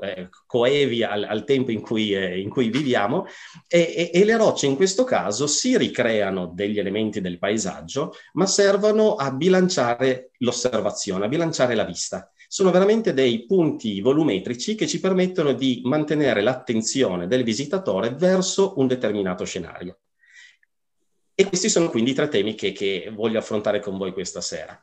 eh, coevi al, al, tempo in cui, eh, in cui viviamo e, e, e, le rocce in questo caso si ricreano degli elementi del paesaggio ma servono a bilanciare l'osservazione, a bilanciare la vista. Sono veramente dei punti volumetrici che ci permettono di mantenere l'attenzione del visitatore verso un determinato scenario. E questi sono quindi i tre temi che, che voglio affrontare con voi questa sera.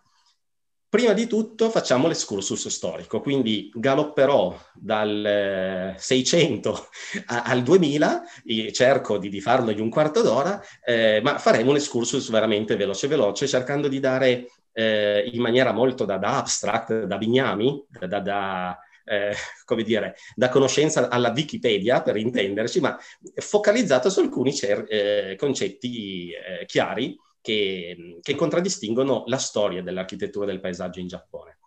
Prima di tutto facciamo l'escursus storico, quindi galopperò dal 600 eh, al 2000, cerco di, di, farlo in un quarto d'ora, eh, ma faremo un excursus veramente veloce veloce, cercando di dare eh, in maniera molto da, da abstract, da bignami, da, da, eh, come dire, da conoscenza alla Wikipedia, per intenderci, ma focalizzata su alcuni cer- eh, concetti eh, chiari che, che contraddistinguono la storia dell'architettura del paesaggio in Giappone.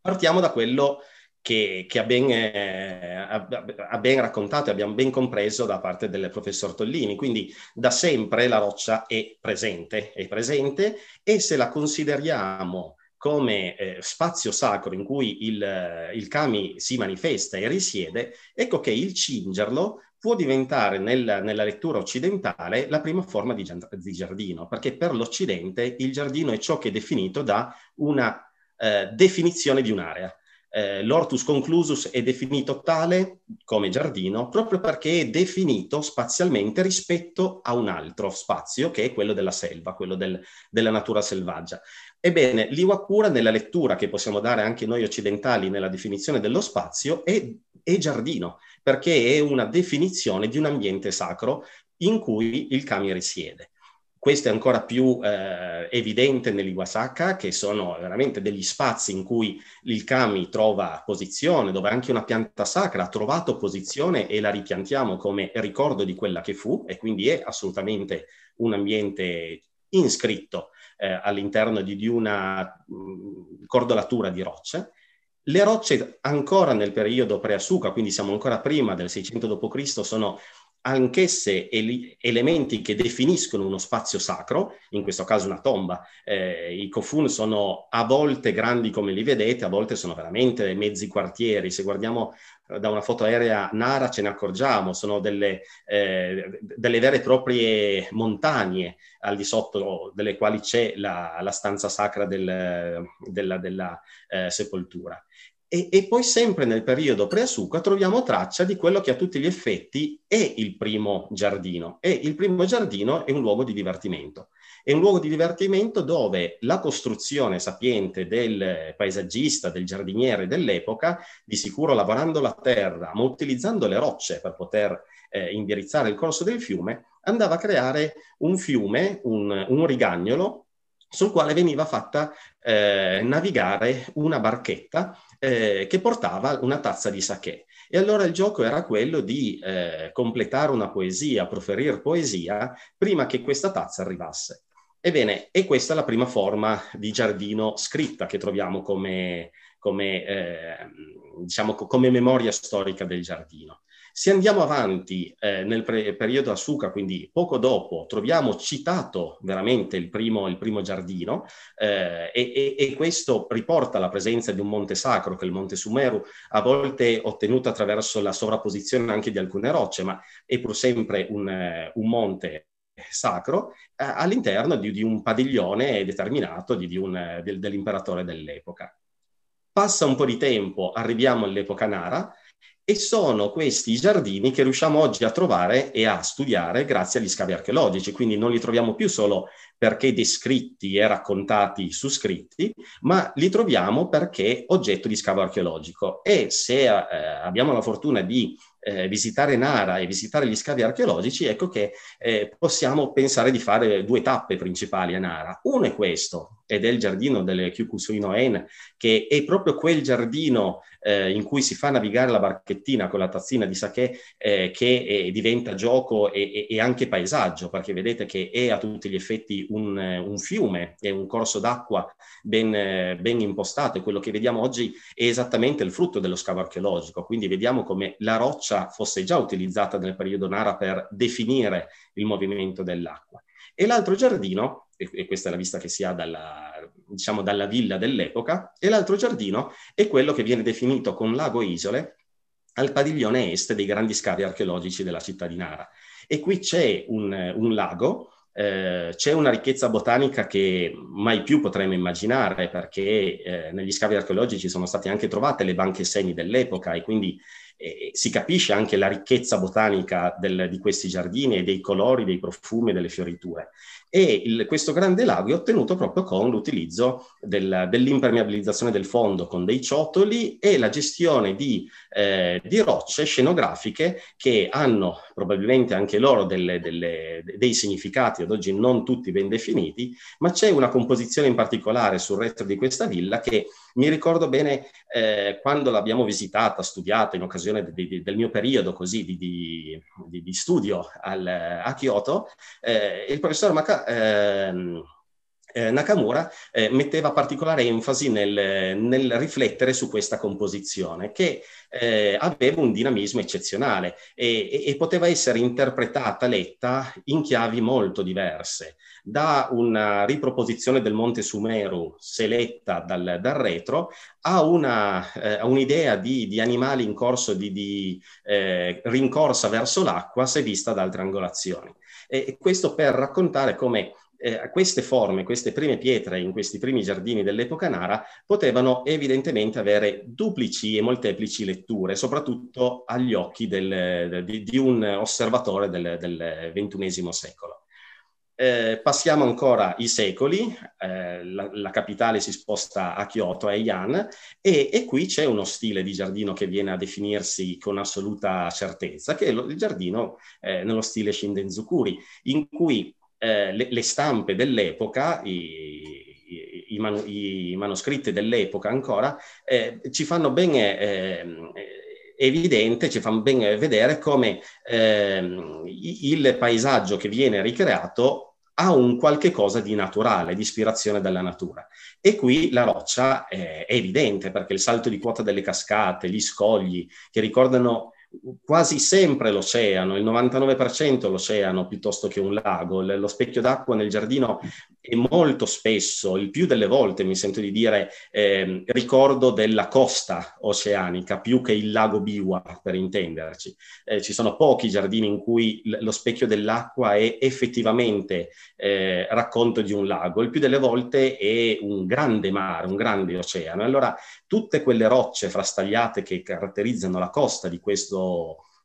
Partiamo da quello che, che ha, ben, eh, ha, ben, raccontato e abbiamo ben compreso da parte del professor Tollini. Quindi da sempre la roccia è presente, è presente e se la consideriamo come eh, spazio sacro in cui il, il, kami si manifesta e risiede, ecco che il cingerlo può diventare nel, nella lettura occidentale la prima forma di, di, giardino, perché per l'Occidente il giardino è ciò che è definito da una eh, definizione di un'area. eh, l'ortus conclusus è definito tale come giardino proprio perché è definito spazialmente rispetto a un altro spazio che è quello della selva, quello del, della natura selvaggia. Ebbene, l'Iwakura nella lettura che possiamo dare anche noi occidentali nella definizione dello spazio è, è giardino, perché è una definizione di un ambiente sacro in cui il kami risiede. Questo è ancora più eh, evidente nell'Iwasaka, che sono veramente degli spazi in cui il kami trova posizione, dove anche una pianta sacra ha trovato posizione e la ripiantiamo come ricordo di quella che fu, e quindi è assolutamente un ambiente inscritto eh, all'interno di, di una mh, mm, cordolatura di rocce. Le rocce ancora nel periodo pre-Asuka, quindi siamo ancora prima del 600 d.C., sono anch'esse ele- elementi che definiscono uno spazio sacro, in questo caso una tomba. Eh, I kofun sono a volte grandi come li vedete, a volte sono veramente mezzi quartieri. Se guardiamo eh, da una foto aerea Nara ce ne accorgiamo, sono delle, eh, delle vere e proprie montagne al di sotto delle quali c'è la, la stanza sacra del, della, della eh, sepoltura. E, e, poi sempre nel periodo pre-Asuka troviamo traccia di quello che a tutti gli effetti è il primo giardino. E il primo giardino è un luogo di divertimento. È un luogo di divertimento dove la costruzione sapiente del paesaggista, del giardiniere dell'epoca, di sicuro lavorando la terra, ma utilizzando le rocce per poter eh, indirizzare il corso del fiume, andava a creare un fiume, un, un rigagnolo sul quale veniva fatta eh, navigare una barchetta eh, che portava una tazza di sake. E allora il gioco era quello di eh, completare una poesia, proferire poesia, prima che questa tazza arrivasse. Ebbene, e questa è la prima forma di giardino scritta che troviamo come, come, eh, diciamo, come memoria storica del giardino. Se andiamo avanti eh, nel pre- periodo Asuka, quindi poco dopo, troviamo citato veramente il primo, il primo giardino eh, e, e, questo riporta la presenza di un monte sacro, che è il monte Sumeru, a volte ottenuto attraverso la sovrapposizione anche di alcune rocce, ma è pur sempre un, un monte sacro eh, all'interno di, di, un padiglione determinato di, di un, del, dell'imperatore dell'epoca. Passa un po' di tempo, arriviamo all'epoca Nara, e sono questi giardini che riusciamo oggi a trovare e a studiare grazie agli scavi archeologici, quindi non li troviamo più solo perché descritti e raccontati su scritti, ma li troviamo perché oggetto di scavo archeologico. E se eh, abbiamo la fortuna di eh, visitare Nara e visitare gli scavi archeologici, ecco che eh, possiamo pensare di fare due tappe principali a Nara. Uno è questo, ed è il giardino delle Kyukusuino-en, che è proprio quel giardino eh, in cui si fa navigare la barchettina con la tazzina di sake eh, che eh, diventa gioco e, e, anche paesaggio, perché vedete che è a tutti gli effetti un, un fiume, è un corso d'acqua ben, ben impostato e quello che vediamo oggi è esattamente il frutto dello scavo archeologico, quindi vediamo come la roccia fosse già utilizzata nel periodo Nara per definire il movimento dell'acqua. E l'altro giardino e questa è la vista che si ha dalla, diciamo, dalla villa dell'epoca, e l'altro giardino è quello che viene definito con lago isole al padiglione est dei grandi scavi archeologici della città di Nara. E qui c'è un, un lago, eh, c'è una ricchezza botanica che mai più potremmo immaginare perché eh, negli scavi archeologici sono state anche trovate le banche segni dell'epoca e quindi eh, si capisce anche la ricchezza botanica del, di questi giardini e dei colori, dei profumi, delle fioriture. E il, questo grande lago è ottenuto proprio con l'utilizzo del, dell'impermeabilizzazione del fondo con dei ciotoli e la gestione di, eh, di rocce scenografiche che hanno probabilmente anche loro delle, delle, dei significati ad oggi non tutti ben definiti, ma c'è una composizione in particolare sul retro di questa villa che mi ricordo bene eh, quando l'abbiamo visitata, studiata in occasione di, di, del mio periodo così di, di studio al, a Kyoto, eh, il professor Maca, eh, eh, Nakamura eh, metteva particolare enfasi nel, nel, riflettere su questa composizione che eh, aveva un dinamismo eccezionale e, e, e, poteva essere interpretata, letta in chiavi molto diverse, da una riproposizione del Monte Sumeru seletta dal, dal retro a, una, eh, a un'idea di, di, animali in corso di, di eh, rincorsa verso l'acqua se vista da altre angolazioni. E questo per raccontare come eh, queste forme, queste prime pietre in questi primi giardini dell'epoca nara potevano evidentemente avere duplici e molteplici letture, soprattutto agli occhi del, di, di, un osservatore del, del XXI secolo. Eh, passiamo ancora i secoli, eh, la, la, capitale si sposta a Kyoto, a Heian, e, e, qui c'è uno stile di giardino che viene a definirsi con assoluta certezza, che è lo, il giardino eh, nello stile Shindenzukuri, in cui eh, le, le, stampe dell'epoca, i, i, manu, i manoscritti dell'epoca ancora, eh, ci fanno ben eh, evidente, ci fanno ben vedere come ehm, il paesaggio che viene ricreato ha un qualche cosa di naturale, di ispirazione dalla natura. E qui la roccia è evidente perché il salto di quota delle cascate, gli scogli che ricordano quasi sempre l'oceano, il 99% l'oceano piuttosto che un lago. Lo specchio d'acqua nel giardino è molto spesso, il più delle volte mi sento di dire, eh, ricordo della costa oceanica più che il lago Biwa, per intenderci. Eh, ci sono pochi giardini in cui l- lo specchio dell'acqua è effettivamente eh, racconto di un lago, il più delle volte è un grande mare, un grande oceano. Allora tutte quelle rocce frastagliate che caratterizzano la costa di questo,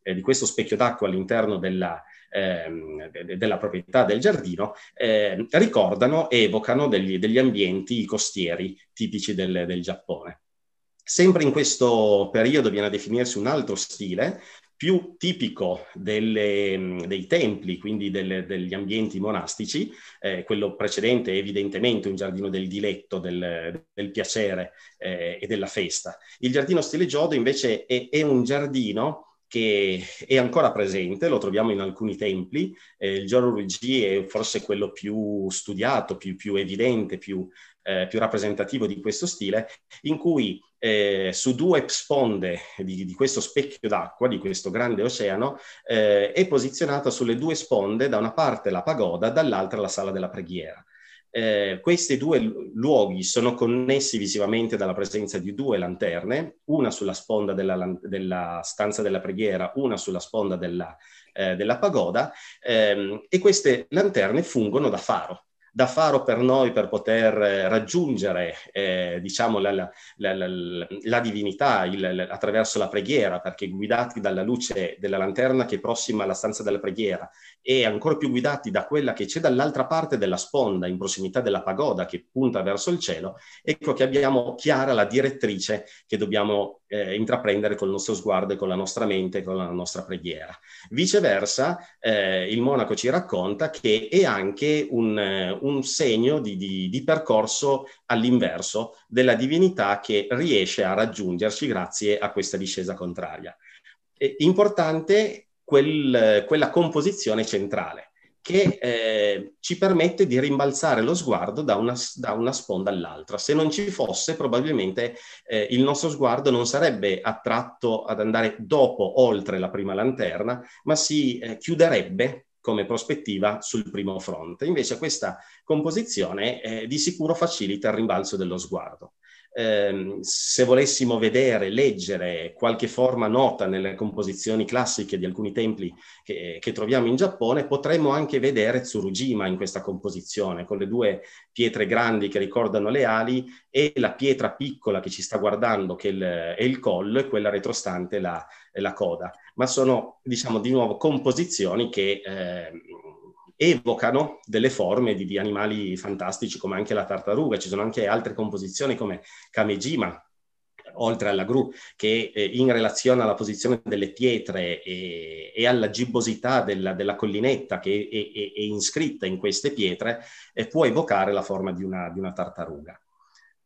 eh, di questo specchio d'acqua all'interno della, eh, della proprietà del giardino eh, ricordano, evocano degli, degli, ambienti costieri tipici del, del Giappone. Sempre in questo periodo viene a definirsi un altro stile, più tipico delle, dei templi, quindi delle, degli ambienti monastici, eh, quello precedente è evidentemente un giardino del diletto, del, del piacere eh, e della festa. Il giardino stile Giodo invece è, è, un giardino che è ancora presente, lo troviamo in alcuni templi, eh, il Joruji è forse quello più studiato, più, più evidente, più, eh, più rappresentativo di questo stile, in cui eh, su due sponde di, di, questo specchio d'acqua, di questo grande oceano, eh, è posizionata sulle due sponde, da una parte la pagoda, dall'altra la sala della preghiera. Eh, questi due luoghi sono connessi visivamente dalla presenza di due lanterne, una sulla sponda della, della stanza della preghiera, una sulla sponda della, eh, della pagoda, ehm, e queste lanterne fungono da faro da faro per noi per poter eh, raggiungere eh, diciamo la, la, la, la divinità il, attraverso la preghiera, perché guidati dalla luce della lanterna che è prossima alla stanza della preghiera e ancora più guidati da quella che c'è dall'altra parte della sponda, in prossimità della pagoda che punta verso il cielo, ecco che abbiamo chiara la direttrice che dobbiamo eh, intraprendere col nostro sguardo e con la nostra mente con la nostra preghiera. Viceversa, eh, il monaco ci racconta che è anche un, eh, un segno di, di, di, percorso all'inverso della divinità che riesce a raggiungerci grazie a questa discesa contraria. Importante quel, quella composizione centrale che eh, ci permette di rimbalzare lo sguardo da una, da una sponda all'altra. Se non ci fosse, probabilmente eh, il nostro sguardo non sarebbe attratto ad andare dopo, oltre la prima lanterna, ma si eh, chiuderebbe come prospettiva sul primo fronte. Invece questa composizione eh, di sicuro facilita il rimbalzo dello sguardo ehm, se volessimo vedere, leggere qualche forma nota nelle composizioni classiche di alcuni templi che, che troviamo in Giappone, potremmo anche vedere Tsurujima in questa composizione, con le due pietre grandi che ricordano le ali e la pietra piccola che ci sta guardando, che è il, è il collo, e quella retrostante la, la coda. Ma sono, diciamo, di nuovo composizioni che... Eh, evocano delle forme di, di, animali fantastici come anche la tartaruga. Ci sono anche altre composizioni come Kamejima, oltre alla gru, che eh, in relazione alla posizione delle pietre e, e alla gibbosità della, della collinetta che è, è, è, iscritta in queste pietre, eh, può evocare la forma di una, di una tartaruga.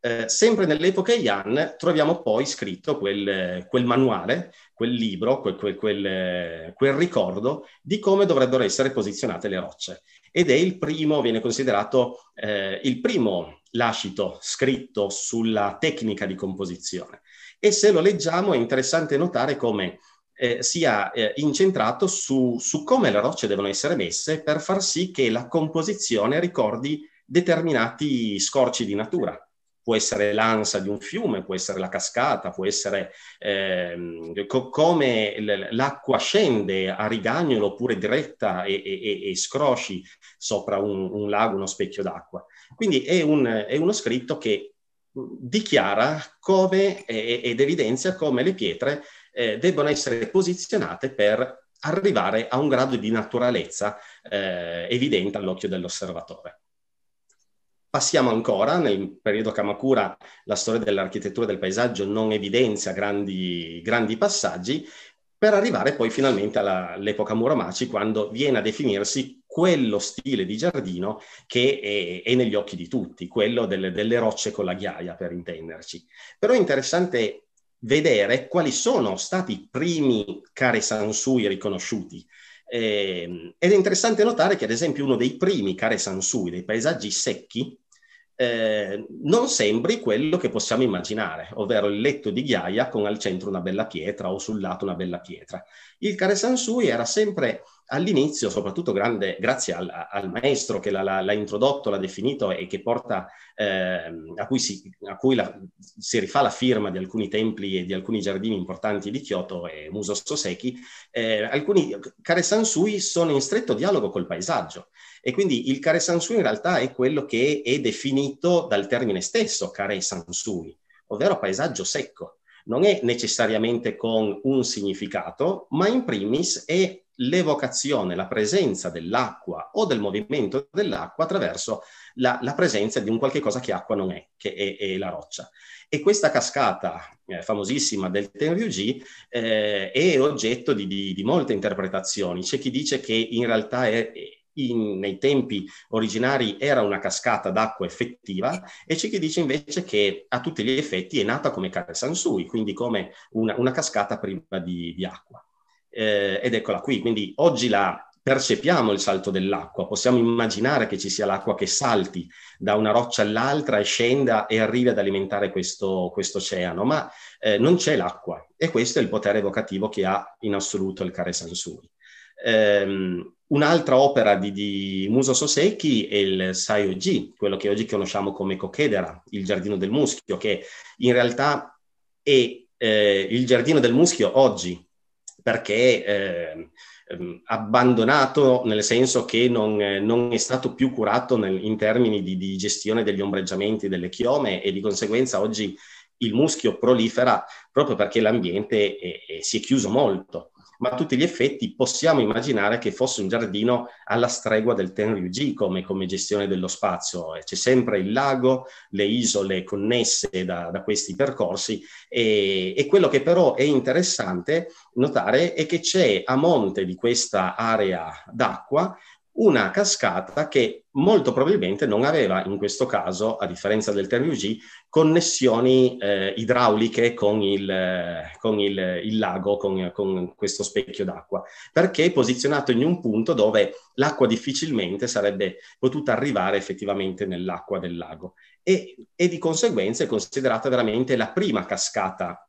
Eh, sempre nell'epoca Yan troviamo poi scritto quel, quel manuale, quel libro, quel, quel, quel, ricordo di come dovrebbero essere posizionate le rocce. Ed è il primo, viene considerato eh, il primo lascito scritto sulla tecnica di composizione. E se lo leggiamo è interessante notare come eh, sia eh, incentrato su, su come le rocce devono essere messe per far sì che la composizione ricordi determinati scorci di natura può essere l'ansa di un fiume, può essere la cascata, può essere eh, co- come l'acqua scende a rigagnolo oppure diretta e, e, e scrosci sopra un, un, lago, uno specchio d'acqua. Quindi è, un, è uno scritto che dichiara come ed evidenzia come le pietre eh, debbono essere posizionate per arrivare a un grado di naturalezza eh, evidente all'occhio dell'osservatore. Passiamo ancora, nel periodo Kamakura la storia dell'architettura del paesaggio non evidenzia grandi, grandi passaggi, per arrivare poi finalmente all'epoca Muromaci, quando viene a definirsi quello stile di giardino che è, è negli occhi di tutti, quello delle, delle, rocce con la ghiaia, per intenderci. Però è interessante vedere quali sono stati i primi care sansui riconosciuti. Eh, ed è interessante notare che, ad esempio, uno dei primi care sansui, dei paesaggi secchi, eh, non sembri quello che possiamo immaginare, ovvero il letto di ghiaia con al centro una bella pietra o sul lato una bella pietra. Il Care Sansui era sempre all'inizio, soprattutto grande, grazie al, al maestro che l'ha, introdotto, l'ha definito e che porta, eh, a cui, si, a cui la, si, rifà la firma di alcuni templi e di alcuni giardini importanti di Kyoto e Muso Soseki, eh, alcuni Kare Sansui sono in stretto dialogo col paesaggio. E quindi il Kare Sansui in realtà è quello che è definito dal termine stesso Kare Sansui, ovvero paesaggio secco. Non è necessariamente con un significato, ma in primis è l'evocazione, la presenza dell'acqua o del movimento dell'acqua attraverso la, la, presenza di un qualche cosa che acqua non è, che è, è la roccia. E questa cascata eh, famosissima del Tenryuji eh, è oggetto di, di, di, molte interpretazioni. C'è chi dice che in realtà è, in, nei tempi originari era una cascata d'acqua effettiva e c'è chi dice invece che a tutti gli effetti è nata come Kare Sansui, quindi come una, una cascata priva di, di acqua eh, ed eccola qui. Quindi oggi la percepiamo il salto dell'acqua, possiamo immaginare che ci sia l'acqua che salti da una roccia all'altra e scenda e arrivi ad alimentare questo, oceano, ma eh, non c'è l'acqua e questo è il potere evocativo che ha in assoluto il Kare Sansui. Um, un'altra opera di, di, Muso Soseki è il Saioji, quello che oggi conosciamo come Kokedera, il giardino del muschio, che in realtà è eh, il giardino del muschio oggi, perché eh, abbandonato nel senso che non, non è stato più curato nel, in termini di, di, gestione degli ombreggiamenti delle chiome e di conseguenza oggi il muschio prolifera proprio perché l'ambiente è, è, si è chiuso molto ma a tutti gli effetti possiamo immaginare che fosse un giardino alla stregua del Tenryuji come, come gestione dello spazio. C'è sempre il lago, le isole connesse da, da questi percorsi e, e, quello che però è interessante notare è che c'è a monte di questa area d'acqua una cascata che molto probabilmente non aveva in questo caso, a differenza del Termiugi, connessioni eh, idrauliche con, il, con il, il lago, con, con, questo specchio d'acqua, perché è posizionato in un punto dove l'acqua difficilmente sarebbe potuta arrivare effettivamente nell'acqua del lago. E, e di conseguenza è considerata veramente la prima cascata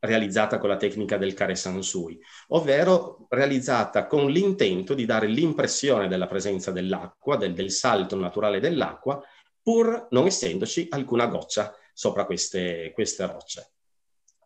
realizzata con la tecnica del Kare Sansui, ovvero realizzata con l'intento di dare l'impressione della presenza dell'acqua, del, del salto naturale dell'acqua, pur non essendoci alcuna goccia sopra queste, queste rocce.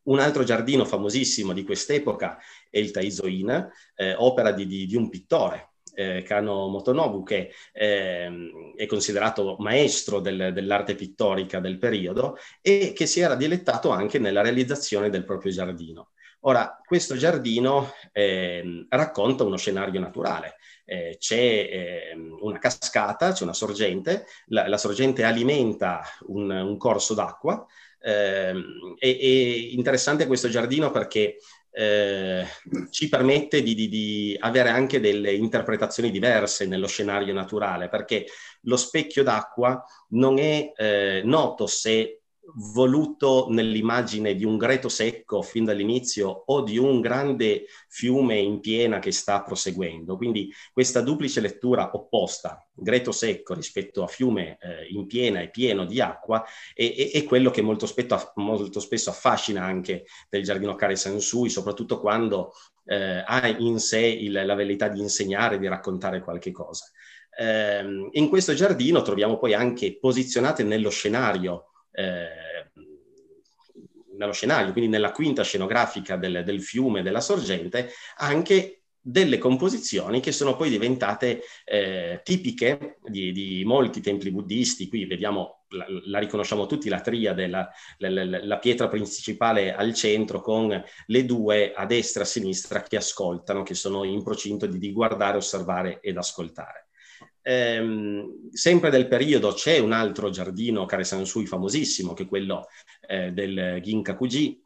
Un altro giardino famosissimo di quest'epoca è il Taizoin, eh, opera di, di, di un pittore, eh, Kano Motonobu, che eh, è considerato maestro del, dell'arte pittorica del periodo e che si era dilettato anche nella realizzazione del proprio giardino. Ora, questo giardino eh, racconta uno scenario naturale. Eh, c'è eh, una cascata, c'è una sorgente, la, la sorgente alimenta un, un corso d'acqua. È, è interessante questo giardino perché eh, ci permette di, di, di, avere anche delle interpretazioni diverse nello scenario naturale, perché lo specchio d'acqua non è eh, noto se voluto nell'immagine di un greto secco fin dall'inizio o di un grande fiume in piena che sta proseguendo. Quindi questa duplice lettura opposta, greto secco rispetto a fiume eh, in piena e pieno di acqua, è, è, quello che molto spesso, molto spesso, affascina anche del giardino Care Sansui, soprattutto quando eh, ha in sé il, la velleità di insegnare, di raccontare qualche cosa. Eh, in questo giardino troviamo poi anche posizionate nello scenario eh, nello scenario, quindi nella quinta scenografica del, del fiume, della sorgente, anche delle composizioni che sono poi diventate eh, tipiche di, di, molti templi buddisti. Qui vediamo, la, la riconosciamo tutti, la triade, la, la, la, pietra principale al centro con le due a destra e a sinistra che ascoltano, che sono in procinto di, di guardare, osservare ed ascoltare. Ehm, sempre del periodo c'è un altro giardino Kare Sansui famosissimo, che è quello eh, del Ginkakuji,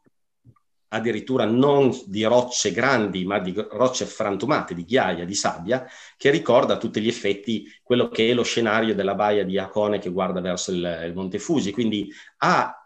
addirittura non di rocce grandi, ma di rocce frantumate, di ghiaia, di sabbia, che ricorda a tutti gli effetti quello che è lo scenario della baia di Hakone che guarda verso il, il Monte Fuji. Quindi ha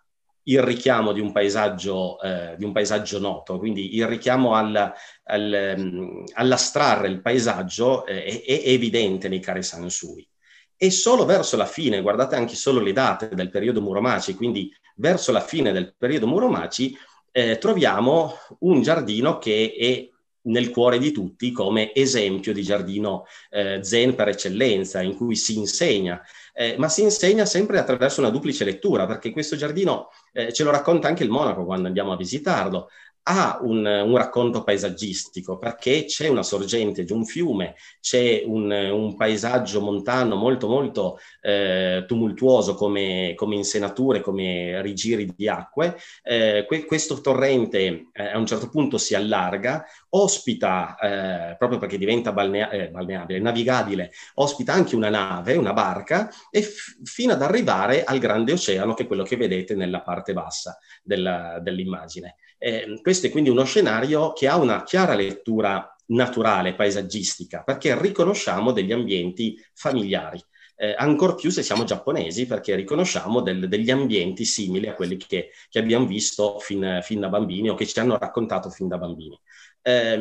il richiamo di un paesaggio, eh, di un paesaggio noto, quindi il richiamo al, al, um, all'astrarre il paesaggio eh, è, evidente nei Kare Sansui. E solo verso la fine, guardate anche solo le date del periodo Muromaci, quindi verso la fine del periodo Muromaci, eh, troviamo un giardino che è nel cuore di tutti come esempio di giardino eh, zen per eccellenza, in cui si insegna, eh, ma si insegna sempre attraverso una duplice lettura, perché questo giardino eh, ce lo racconta anche il monaco quando andiamo a visitarlo ha un, un, racconto paesaggistico perché c'è una sorgente di un fiume, c'è un, un paesaggio montano molto molto eh, tumultuoso come, come, insenature, come rigiri di acque. Eh, que, questo torrente eh, a un certo punto si allarga, ospita, eh, proprio perché diventa balnea, eh, balneabile, navigabile, ospita anche una nave, una barca, e f- fino ad arrivare al grande oceano che è quello che vedete nella parte bassa della, dell'immagine. Eh, questo è quindi uno scenario che ha una chiara lettura naturale, paesaggistica, perché riconosciamo degli ambienti familiari. Eh, ancor più se siamo giapponesi, perché riconosciamo del, degli ambienti simili a quelli che, che abbiamo visto fin, fin, da bambini o che ci hanno raccontato fin da bambini. Eh,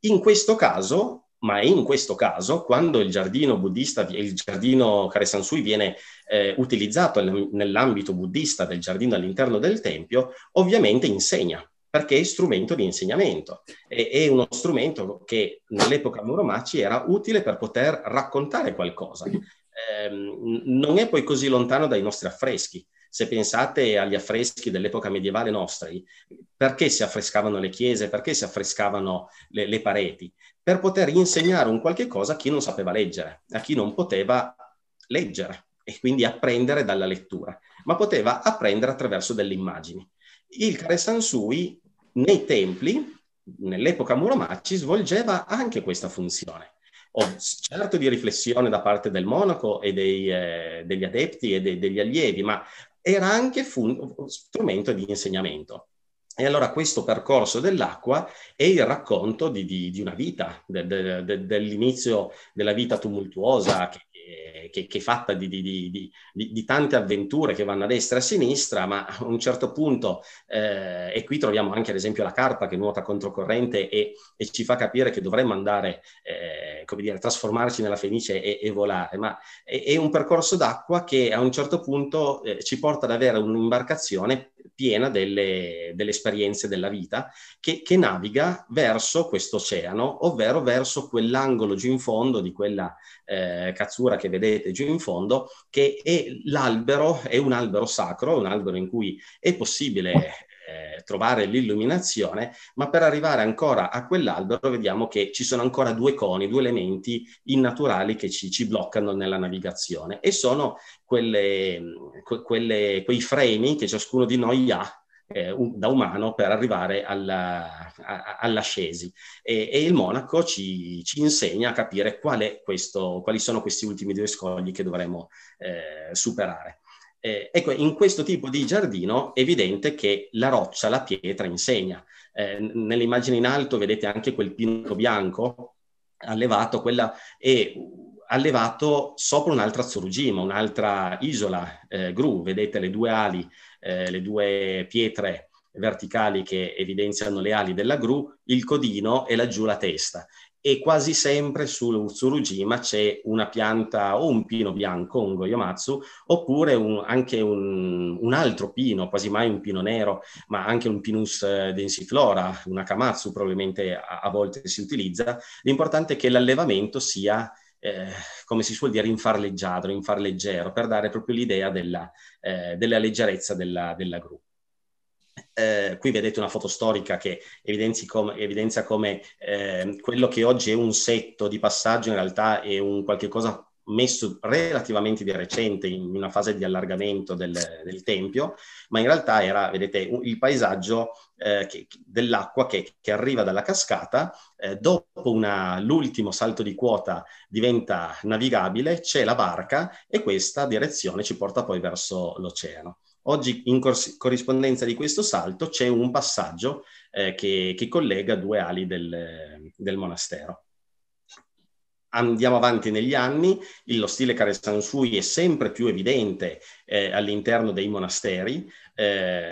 in questo caso, ma in questo caso, quando il giardino buddista, il giardino Kare Sansui viene eh, utilizzato nell'ambito buddista del giardino all'interno del tempio, ovviamente insegna, perché è strumento di insegnamento. E, è uno strumento che nell'epoca Muromaci era utile per poter raccontare qualcosa. Eh, non è poi così lontano dai nostri affreschi. Se pensate agli affreschi dell'epoca medievale nostri, perché si affrescavano le chiese, perché si affrescavano le, le pareti? Per poter insegnare un qualche cosa a chi non sapeva leggere, a chi non poteva leggere e quindi apprendere dalla lettura, ma poteva apprendere attraverso delle immagini. Il Kare Sansui nei templi, nell'epoca Muromaci, svolgeva anche questa funzione. Oh, certo di riflessione da parte del monaco e dei, eh, degli adepti e de- degli allievi, ma era anche fun- strumento di insegnamento. E allora questo percorso dell'acqua è il racconto di, di, di una vita, de, de, de, dell'inizio della vita tumultuosa che che, che, è fatta di, di, di, di, tante avventure che vanno a destra e a sinistra, ma a un certo punto, eh, e qui troviamo anche ad esempio la carpa che nuota controcorrente e, e ci fa capire che dovremmo andare, eh, come dire, trasformarci nella fenice e, e volare, ma è, è, un percorso d'acqua che a un certo punto eh, ci porta ad avere un'imbarcazione piena delle, delle esperienze della vita che, che naviga verso questo oceano, ovvero verso quell'angolo giù in fondo di quella eh, cazzura che vedete giù in fondo, che è l'albero, è un albero sacro, un albero in cui è possibile eh, trovare l'illuminazione, ma per arrivare ancora a quell'albero vediamo che ci sono ancora due coni, due elementi innaturali che ci, ci bloccano nella navigazione e sono quelle, que, quelle, quei freni che ciascuno di noi ha eh, un, da umano per arrivare alla, a, all'ascesi. E, e, il monaco ci, ci, insegna a capire qual questo, quali sono questi ultimi due scogli che dovremo eh, superare. Eh, ecco, in questo tipo di giardino è evidente che la roccia, la pietra insegna. Eh, nell'immagine in alto vedete anche quel pino bianco allevato, quella è allevato sopra un'altra Tsurujima, un'altra isola eh, gru, vedete le due ali, eh, le due pietre verticali che evidenziano le ali della gru, il codino e laggiù la testa e quasi sempre sul Tsurujima c'è una pianta o un pino bianco, un goyomatsu, oppure un, anche un, un, altro pino, quasi mai un pino nero, ma anche un Pinus eh, densiflora, una Kamatsu probabilmente a, a volte si utilizza. L'importante è che l'allevamento sia eh, come si suol dire, in far leggiadro, in far leggero, per dare proprio l'idea della, eh, della leggerezza della, della gru. Eh, qui vedete una foto storica che come, evidenzia come eh, quello che oggi è un setto di passaggio in realtà è un qualche cosa messo relativamente di recente in una fase di allargamento del, del tempio, ma in realtà era, vedete, il paesaggio eh, che, dell'acqua che, che, arriva dalla cascata, eh, dopo una, l'ultimo salto di quota diventa navigabile, c'è la barca e questa direzione ci porta poi verso l'oceano. Oggi in cors- corrispondenza di questo salto c'è un passaggio eh, che, che, collega due ali del, del monastero andiamo avanti negli anni, lo stile Kare Sansui è sempre più evidente eh, all'interno dei monasteri eh,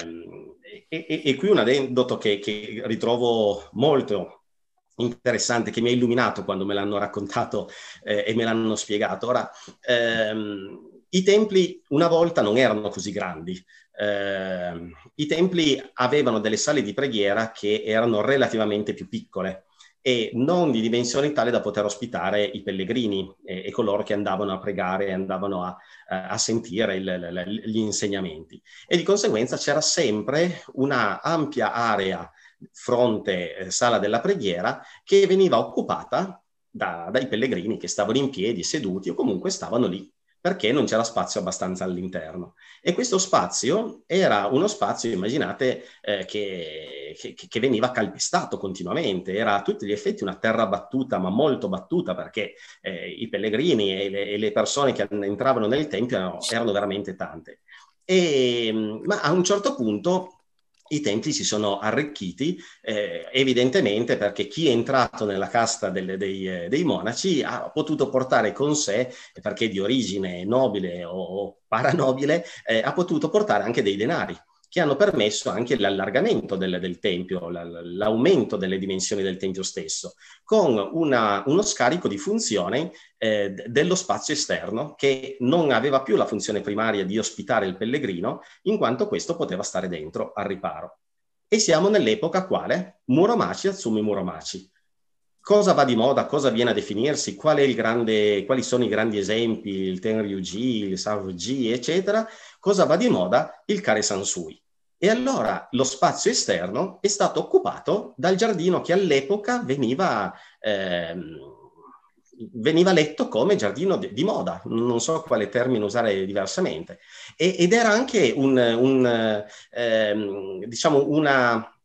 e, e, e, qui un aneddoto che, che, ritrovo molto interessante, che mi ha illuminato quando me l'hanno raccontato eh, e me l'hanno spiegato. Ora, ehm, i templi una volta non erano così grandi. Eh, I templi avevano delle sale di preghiera che erano relativamente più piccole e non di dimensioni tale da poter ospitare i pellegrini e, e coloro che andavano a pregare e andavano a, a sentire il, il, gli insegnamenti. E di conseguenza c'era sempre una ampia area fronte eh, sala della preghiera che veniva occupata da, dai pellegrini che stavano in piedi, seduti o comunque stavano lì perché non c'era spazio abbastanza all'interno. E questo spazio era uno spazio, immaginate, eh, che, che, che, veniva calpestato continuamente, era a tutti gli effetti una terra battuta, ma molto battuta, perché eh, i pellegrini e le, e le, persone che entravano nel tempio erano, erano veramente tante. E, ma a un certo punto i templi si sono arricchiti eh, evidentemente perché chi è entrato nella casta delle, dei, eh, dei, monaci ha potuto portare con sé, perché di origine nobile o, paranobile, eh, ha potuto portare anche dei denari che hanno permesso anche l'allargamento del, del tempio, l'aumento delle dimensioni del tempio stesso, con una, uno scarico di funzione eh, dello spazio esterno che non aveva più la funzione primaria di ospitare il pellegrino, in quanto questo poteva stare dentro al riparo. E siamo nell'epoca quale? Muromaci Atsumi Muromaci. Cosa va di moda? Cosa viene a definirsi? Grande, quali sono i grandi esempi? Il Tenryuji, il Saruji, eccetera cosa va di moda? Il Kare Sansui. E allora lo spazio esterno è stato occupato dal giardino che all'epoca veniva, eh, veniva letto come giardino di, di, moda, non so quale termine usare diversamente. E, ed era anche un, un, eh, diciamo una,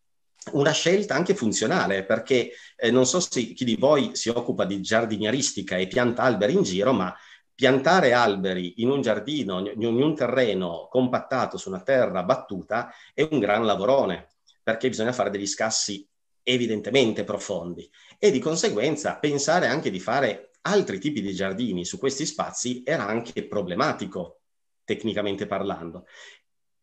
una scelta anche funzionale, perché eh, non so se chi di voi si occupa di giardinieristica e pianta alberi in giro, ma piantare alberi in un giardino, in un terreno compattato su una terra battuta è un gran lavorone, perché bisogna fare degli scassi evidentemente profondi e di conseguenza pensare anche di fare altri tipi di giardini su questi spazi era anche problematico tecnicamente parlando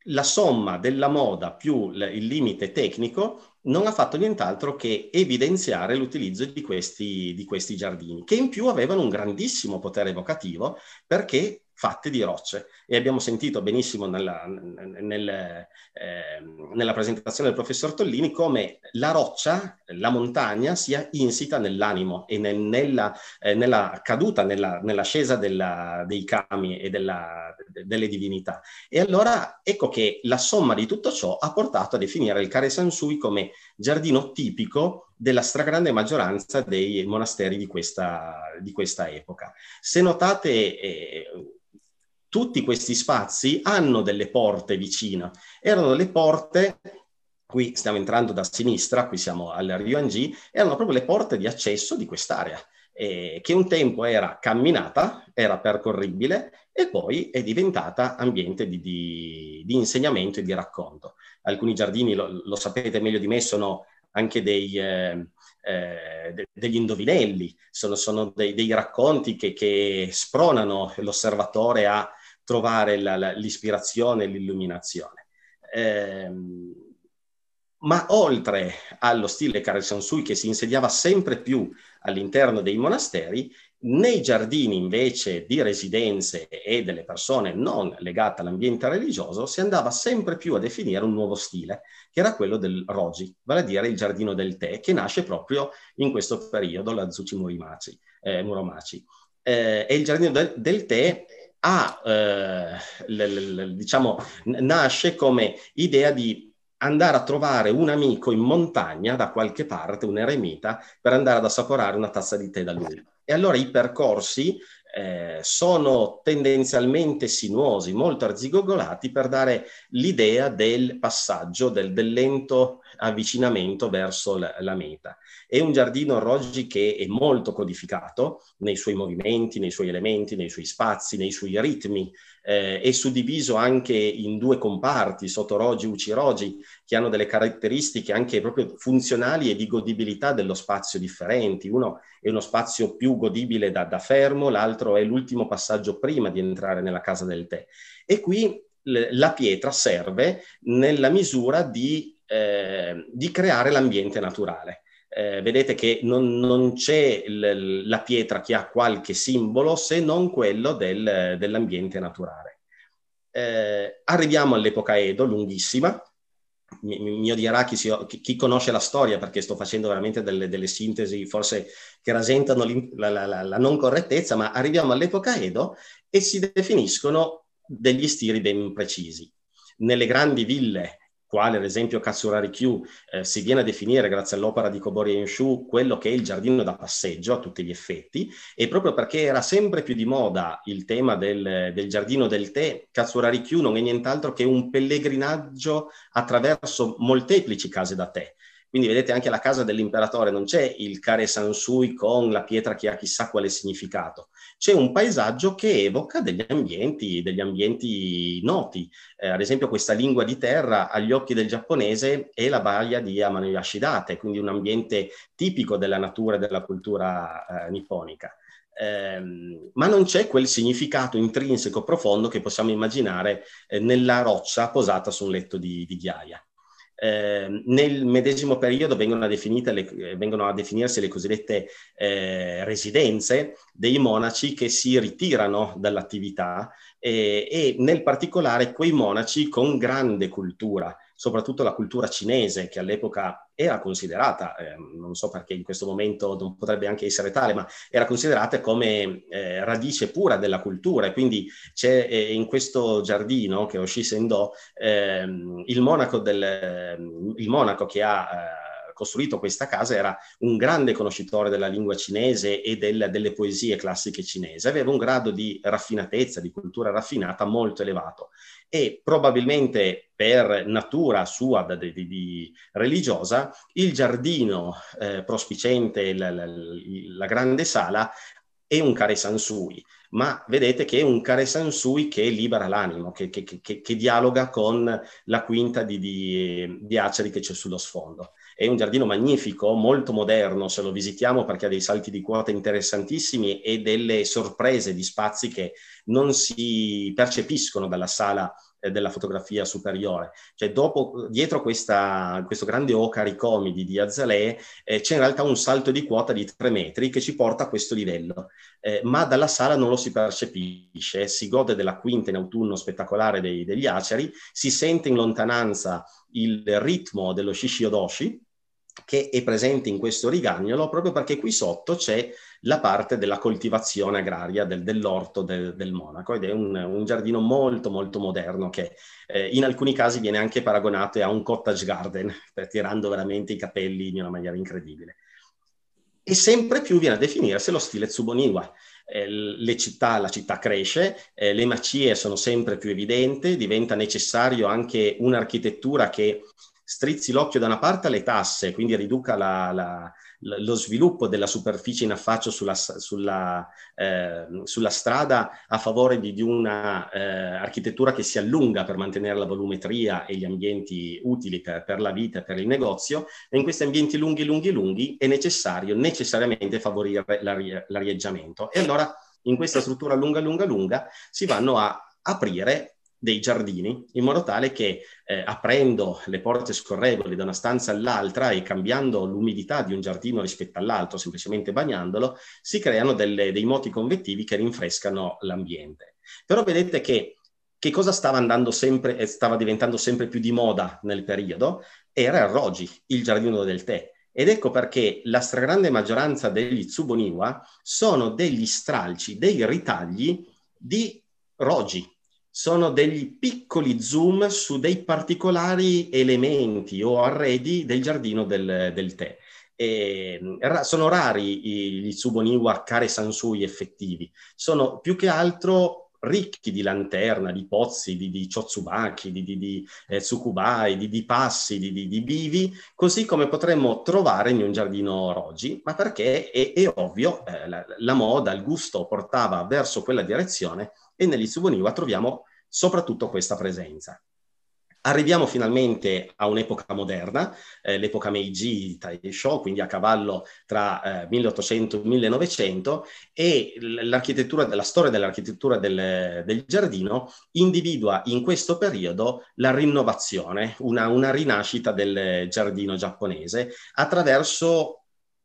la somma della moda più il limite tecnico non ha fatto nient'altro che evidenziare l'utilizzo di questi, di questi giardini, che in più avevano un grandissimo potere evocativo perché fatte di rocce. E abbiamo sentito benissimo nella, nel, eh, nella, presentazione del professor Tollini come la roccia, la montagna, sia insita nell'animo e nel, nella, eh, nella, caduta, nella, nell'ascesa della, dei kami e della, delle divinità. E allora ecco che la somma di tutto ciò ha portato a definire il Kare Sansui come giardino tipico della stragrande maggioranza dei monasteri di questa, di questa epoca. Se notate, eh, tutti questi spazi hanno delle porte vicine. Erano le porte, qui stiamo entrando da sinistra, qui siamo al Ryuanji, erano proprio le porte di accesso di quest'area, eh, che un tempo era camminata, era percorribile e poi è diventata ambiente di, di, di insegnamento e di racconto. Alcuni giardini, lo, lo, sapete meglio di me, sono anche dei... Eh, eh, de- degli indovinelli, sono, sono dei, dei, racconti che, che spronano l'osservatore a trovare la, la, l'ispirazione e l'illuminazione. Eh, ma oltre allo stile Karel Sansui che si insediava sempre più all'interno dei monasteri, nei giardini invece di residenze e delle persone non legate all'ambiente religioso si andava sempre più a definire un nuovo stile, che era quello del Roji, vale a dire il giardino del tè, che nasce proprio in questo periodo, la Zuchi eh, Muromachi. eh, e il giardino del, del tè ha, eh, l, l, diciamo, nasce come idea di andare a trovare un amico in montagna da qualche parte, un eremita, per andare ad assaporare una tazza di tè da lui. E allora i percorsi eh, sono tendenzialmente sinuosi, molto arzigogolati per dare l'idea del passaggio, del, del lento avvicinamento verso la, la, meta. È un giardino Roggi che è molto codificato nei suoi movimenti, nei suoi elementi, nei suoi spazi, nei suoi ritmi. Eh, è suddiviso anche in due comparti, Sotorogi e Ucirogi, che hanno delle caratteristiche anche proprio funzionali e di godibilità dello spazio differenti. Uno è uno spazio più godibile da, da fermo, l'altro è l'ultimo passaggio prima di entrare nella casa del tè. E qui la pietra serve nella misura di eh, di creare l'ambiente naturale. Eh, vedete che non, non c'è l- la pietra che ha qualche simbolo se non quello del, dell'ambiente naturale. Eh, arriviamo all'epoca Edo, lunghissima. Mi, mi odierà chi, si, chi, conosce la storia perché sto facendo veramente delle, delle sintesi forse che rasentano la, la, la, la non correttezza, ma arriviamo all'epoca Edo e si definiscono degli stili ben precisi. Nelle grandi ville quale ad esempio Katsurari Q eh, si viene a definire grazie all'opera di Kobori Enshu quello che è il giardino da passeggio a tutti gli effetti e proprio perché era sempre più di moda il tema del, del giardino del tè, Katsurari Q non è nient'altro che un pellegrinaggio attraverso molteplici case da tè. Quindi vedete anche alla casa dell'imperatore non c'è il Kare Sansui con la pietra che ha chissà quale significato, c'è un paesaggio che evoca degli ambienti, degli ambienti noti. Eh, ad esempio questa lingua di terra agli occhi del giapponese è la baia di Amanoyashidate, quindi un ambiente tipico della natura e della cultura eh, nipponica. Eh, ma non c'è quel significato intrinseco profondo che possiamo immaginare eh, nella roccia posata su un letto di, di ghiaia. Eh, nel medesimo periodo vengono a, le, eh, vengono a definirsi le cosiddette eh, residenze dei monaci che si ritirano dall'attività e, e nel particolare quei monaci con grande cultura, soprattutto la cultura cinese che all'epoca era considerata, eh, non so perché in questo momento non potrebbe anche essere tale, ma era considerata come eh, radice pura della cultura. E quindi c'è eh, in questo giardino che è Oshi Sendo ehm, il monaco, del, il monaco che ha eh, costruito questa casa era un grande conoscitore della lingua cinese e del, delle poesie classiche cinesi, aveva un grado di raffinatezza, di cultura raffinata molto elevato e probabilmente per natura sua di, di, di religiosa, il giardino eh, prospicente, la, la, la, grande sala, è un care sansui, ma vedete che è un care sansui che libera l'animo, che, che, che, che dialoga con la quinta di, di, di aceri che c'è sullo sfondo. È un giardino magnifico, molto moderno, se lo visitiamo perché ha dei salti di quota interessantissimi e delle sorprese di spazi che non si percepiscono dalla sala eh, della fotografia superiore. Cioè, dopo, dietro questa, questo grande Ocaricomidi di Azzalè eh, c'è in realtà un salto di quota di tre metri che ci porta a questo livello, eh, ma dalla sala non lo si percepisce, si gode della quinta in autunno spettacolare dei, degli aceri, si sente in lontananza il ritmo dello Shishiodoshi, che è presente in questo rigagnolo proprio perché qui sotto c'è la parte della coltivazione agraria del, dell'orto del, del, Monaco ed è un, un, giardino molto molto moderno che eh, in alcuni casi viene anche paragonato a un cottage garden, tirando veramente i capelli in una maniera incredibile. E sempre più viene a definirsi lo stile Tsuboniwa. Eh, città, la città cresce, eh, le macie sono sempre più evidenti, diventa necessario anche un'architettura che strizzi l'occhio da una parte alle tasse, quindi riduca la, la, lo sviluppo della superficie in affaccio sulla, sulla, eh, sulla strada a favore di, di una eh, architettura che si allunga per mantenere la volumetria e gli ambienti utili per, per la vita e per il negozio. E in questi ambienti lunghi, lunghi, lunghi è necessario necessariamente favorire l'arieggiamento. E allora in questa struttura lunga, lunga, lunga si vanno a aprire dei giardini, in modo tale che eh, aprendo le porte scorrevoli da una stanza all'altra e cambiando l'umidità di un giardino rispetto all'altro, semplicemente bagnandolo, si creano delle, dei moti convettivi che rinfrescano l'ambiente. Però vedete che che cosa stava andando sempre stava diventando sempre più di moda nel periodo? Era il Rogi, il giardino del tè Ed ecco perché la stragrande maggioranza degli Tsuboniwa sono degli stralci, dei ritagli di rogi. Sono degli piccoli zoom su dei particolari elementi o arredi del giardino del, del tè. E, sono rari gli Tsuboniwa Kare Sansui effettivi, sono più che altro ricchi di lanterna, di pozzi, di, di Chotsubaki, di, di, di eh, Tsukubai, di, di passi, di, di, di, bivi, così come potremmo trovare in un giardino Rogi, ma perché? È, è ovvio, eh, la, la, moda, il gusto portava verso quella direzione e negli Tsuboniwa troviamo soprattutto questa presenza. Arriviamo finalmente a un'epoca moderna, eh, l'epoca Meiji Taisho, quindi a cavallo tra eh, 1800 e 1900, e la storia dell'architettura del, del, giardino individua in questo periodo la rinnovazione, una, una rinascita del giardino giapponese attraverso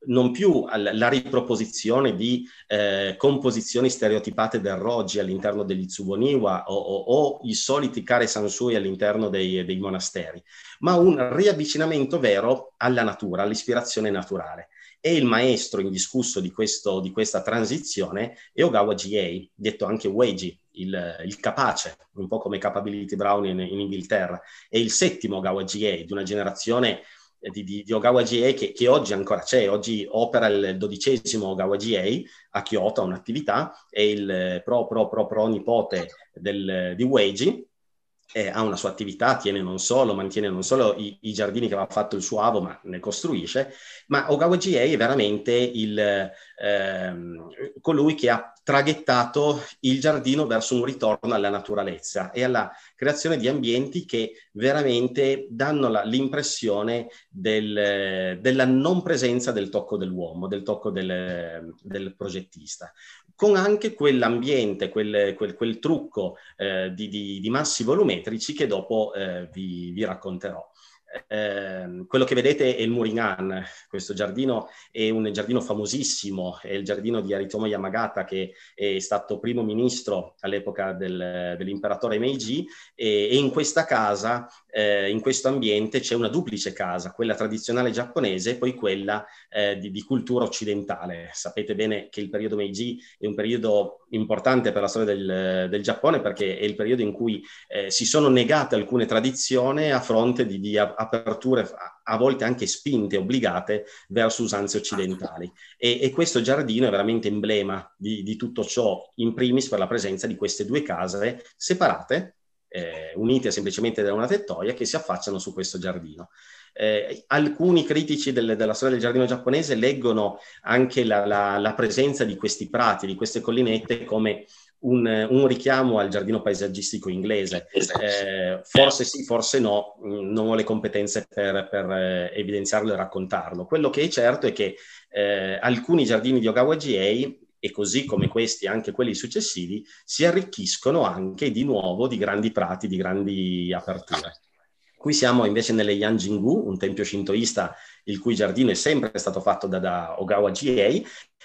non più la riproposizione di eh, composizioni stereotipate del Rogi all'interno degli Tsuboniwa o, o, o, i soliti Kare Sansui all'interno dei, dei, monasteri, ma un riavvicinamento vero alla natura, all'ispirazione naturale. E il maestro indiscusso di, questo, di questa transizione è Ogawa G.A., detto anche Weiji, il, il, capace, un po' come Capability Brown in, in Inghilterra, è il settimo Ogawa G.A. di una generazione di, di, di Ogawa GA che, che, oggi ancora c'è, oggi opera il dodicesimo Ogawa GA a Kyoto, un'attività, è il pro, pro, pro, pro nipote del, di Weiji, eh, ha una sua attività, tiene non solo, mantiene non solo i, i, giardini che aveva fatto il suo avo, ma ne costruisce, ma Ogawa GA è veramente il, ehm, colui che ha traghettato il giardino verso un ritorno alla naturalezza e alla creazione di ambienti che veramente danno la, l'impressione del, della non presenza del tocco dell'uomo, del tocco del, del progettista con anche quell'ambiente, quel, quel, quel trucco eh, di, di, di, massi volumetrici che dopo eh, vi, vi, racconterò. Eh, quello che vedete è il Muringan, questo giardino è un giardino famosissimo, è il giardino di Aritomo Yamagata che è stato primo ministro all'epoca del, dell'imperatore Meiji e, e, in questa casa, eh, in questo ambiente c'è una duplice casa, quella tradizionale giapponese e poi quella eh, di, di, cultura occidentale. Sapete bene che il periodo Meiji è un periodo importante per la storia del, del Giappone perché è il periodo in cui eh, si sono negate alcune tradizioni a fronte di, di aperture a volte anche spinte, obbligate verso usanze occidentali. E, e questo giardino è veramente emblema di, di, tutto ciò, in primis per la presenza di queste due case separate, eh, unite semplicemente da una tettoia, che si affacciano su questo giardino. Eh, alcuni critici del, della storia del giardino giapponese leggono anche la, la, la presenza di questi prati, di queste collinette come un, un, richiamo al giardino paesaggistico inglese. Esatto. Eh, forse sì, forse no, mm, non ho le competenze per, per eh, evidenziarlo e raccontarlo. Quello che è certo è che eh, alcuni giardini di Ogawa GA e così come questi, anche quelli successivi, si arricchiscono anche di nuovo di grandi prati, di grandi aperture. Qui siamo invece nelle Yanjingu, un tempio shintoista il cui giardino è sempre stato fatto da, da Ogawa GA,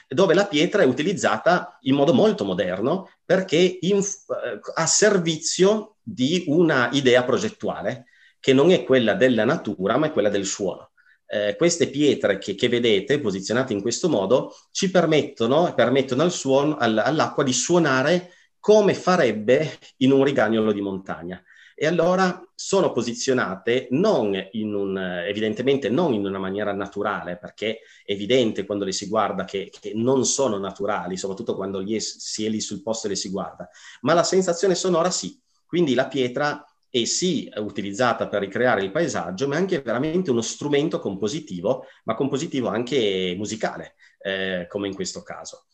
dove la pietra è utilizzata in modo molto moderno perché in, eh, a servizio di una idea progettuale che non è quella della natura ma è quella del suono. Eh, queste pietre che, che, vedete posizionate in questo modo ci permettono, permettono al suono, all, all'acqua di suonare come farebbe in un rigagnolo di montagna e allora sono posizionate non in un, evidentemente non in una maniera naturale, perché è evidente quando le si guarda che, che non sono naturali, soprattutto quando è, si è lì sul posto e le si guarda, ma la sensazione sonora sì. Quindi la pietra è sì utilizzata per ricreare il paesaggio, ma è anche veramente uno strumento compositivo, ma compositivo anche musicale, eh, come in questo caso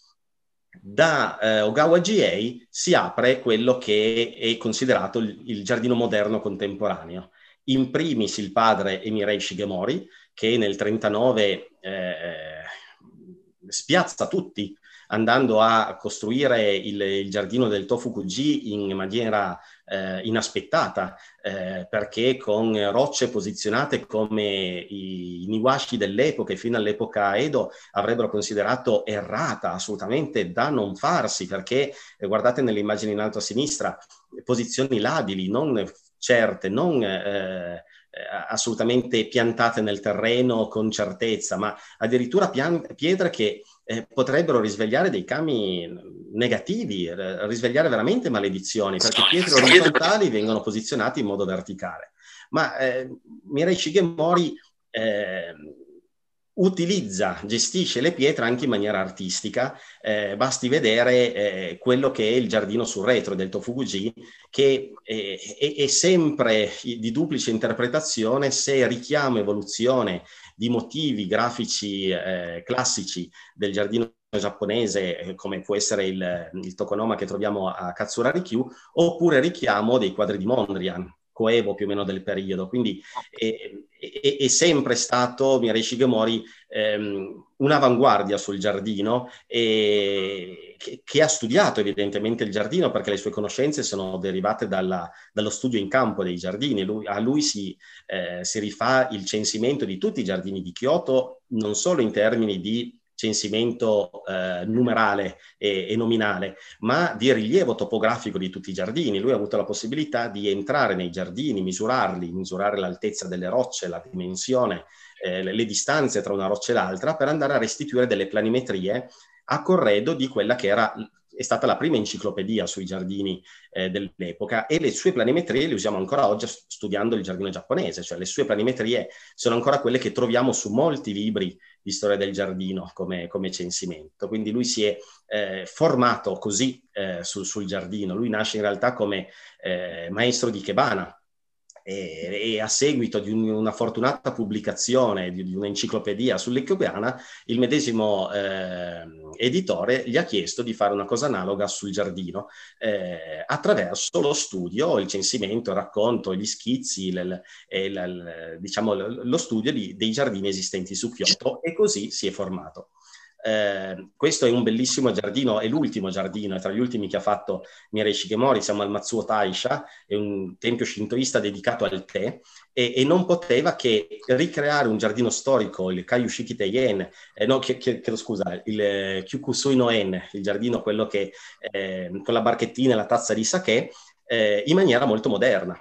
da eh, Ogawa GA si apre quello che è considerato il, il, giardino moderno contemporaneo. In primis il padre Emirei Shigemori, che nel 1939 eh, spiazza tutti andando a costruire il, il giardino del Tofukuji in maniera eh, inaspettata, eh, perché con rocce posizionate come i, i Niwashi dell'epoca e fino all'epoca Edo avrebbero considerato errata, assolutamente da non farsi, perché eh, guardate nelle immagini in alto a sinistra, posizioni labili, non certe, non... Eh, assolutamente piantate nel terreno con certezza, ma addirittura pian- pietre che eh, potrebbero risvegliare dei kami negativi, risvegliare veramente maledizioni, perché pietre orizzontali vengono posizionate in modo verticale. Ma eh, Mirei Shigemori eh, utilizza, gestisce le pietre anche in maniera artistica. Eh, basti vedere eh, quello che è il giardino sul retro del Tofuguji, che è, è, è, sempre di duplice interpretazione se richiamo evoluzione di motivi grafici eh, classici del giardino giapponese, eh, come può essere il, il tokonoma che troviamo a Katsura Rikyu, oppure richiamo dei quadri di Mondrian, coevo più o meno del periodo. Quindi è, è, è sempre stato Mirei Shigemori ehm, un'avanguardia sul giardino e che, che, ha studiato evidentemente il giardino perché le sue conoscenze sono derivate dalla, dallo studio in campo dei giardini. Lui, a lui si, eh, si rifà il censimento di tutti i giardini di Kyoto, non solo in termini di censimento eh, numerale e, e, nominale, ma di rilievo topografico di tutti i giardini. Lui ha avuto la possibilità di entrare nei giardini, misurarli, misurare l'altezza delle rocce, la dimensione, eh, le, le distanze tra una roccia e l'altra, per andare a restituire delle planimetrie a corredo di quella che era è stata la prima enciclopedia sui giardini eh, dell'epoca e le sue planimetrie le usiamo ancora oggi studiando il giardino giapponese, cioè le sue planimetrie sono ancora quelle che troviamo su molti libri di storia del giardino come, come censimento. Quindi lui si è eh, formato così eh, sul, sul, giardino, lui nasce in realtà come eh, maestro di Kebana, e, e, a seguito di un, una fortunata pubblicazione di, di un'enciclopedia sull'Ecobiana, il medesimo eh, editore gli ha chiesto di fare una cosa analoga sul giardino eh, attraverso lo studio, il censimento, il racconto, gli schizzi, l, l, l, diciamo, lo studio di, dei giardini esistenti su Kyoto e così si è formato. Eh, questo è un bellissimo giardino, è l'ultimo giardino, è tra gli ultimi che ha fatto Mirei Shigemori, siamo al Matsuo Taisha, è un tempio shintoista dedicato al tè e, e non poteva che ricreare un giardino storico, il Kayushiki Teien, eh, no, chiedo scusa, il eh, Kyukusui no En, il giardino quello che eh, con la barchettina e la tazza di sake, eh, in maniera molto moderna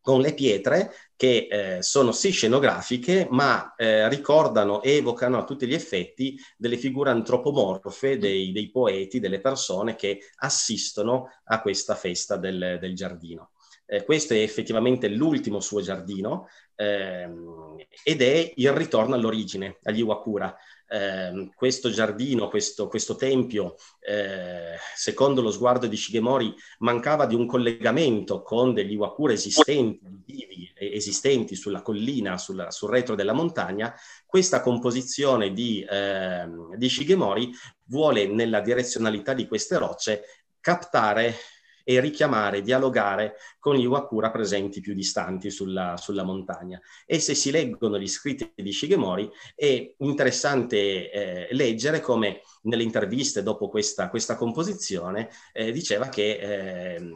con le pietre che eh, sono sì scenografiche, ma eh, ricordano e evocano a tutti gli effetti delle figure antropomorfe dei, dei poeti, delle persone che assistono a questa festa del, del giardino. Eh, questo è effettivamente l'ultimo suo giardino ehm, ed è il ritorno all'origine, agli Iwakura, eh, questo giardino, questo, questo tempio, eh, secondo lo sguardo di Shigemori, mancava di un collegamento con degli Iwakura esistenti, vivi, esistenti sulla collina, sulla, sul retro della montagna, questa composizione di, eh, di Shigemori vuole nella direzionalità di queste rocce captare e richiamare, dialogare con gli Wakura presenti più distanti sulla, sulla montagna. E se si leggono gli scritti di Shigemori è interessante eh, leggere come nelle interviste dopo questa, questa composizione eh, diceva che eh,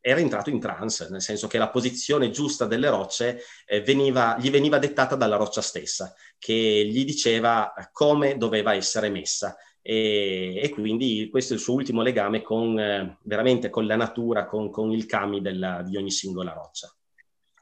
era entrato in trance, nel senso che la posizione giusta delle rocce eh, veniva, gli veniva dettata dalla roccia stessa, che gli diceva come doveva essere messa e, e, quindi questo è il suo ultimo legame con, eh, veramente con la natura, con, con il kami della, di ogni singola roccia.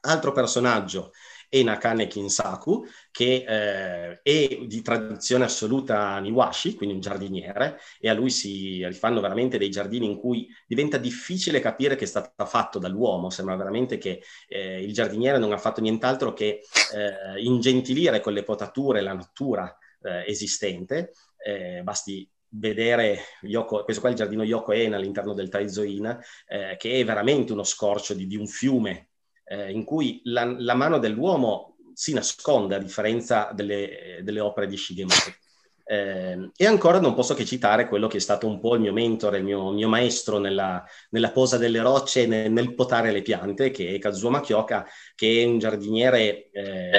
Altro personaggio è Nakane Kinsaku, che eh, è di tradizione assoluta Niwashi, quindi un giardiniere, e a lui si rifanno veramente dei giardini in cui diventa difficile capire che è stato fatto dall'uomo, sembra veramente che eh, il giardiniere non ha fatto nient'altro che eh, ingentilire con le potature la natura eh, esistente eh, basti vedere Yoko, questo qua è il giardino Yoko En all'interno del Taizoin, eh, che è veramente uno scorcio di, di un fiume eh, in cui la, la, mano dell'uomo si nasconde a differenza delle, delle opere di Shigemori. Eh, e ancora non posso che citare quello che è stato un po' il mio mentore, il mio, mio maestro nella, nella, posa delle rocce nel, nel, potare le piante, che è Kazuma Kyoka, che è un giardiniere eh,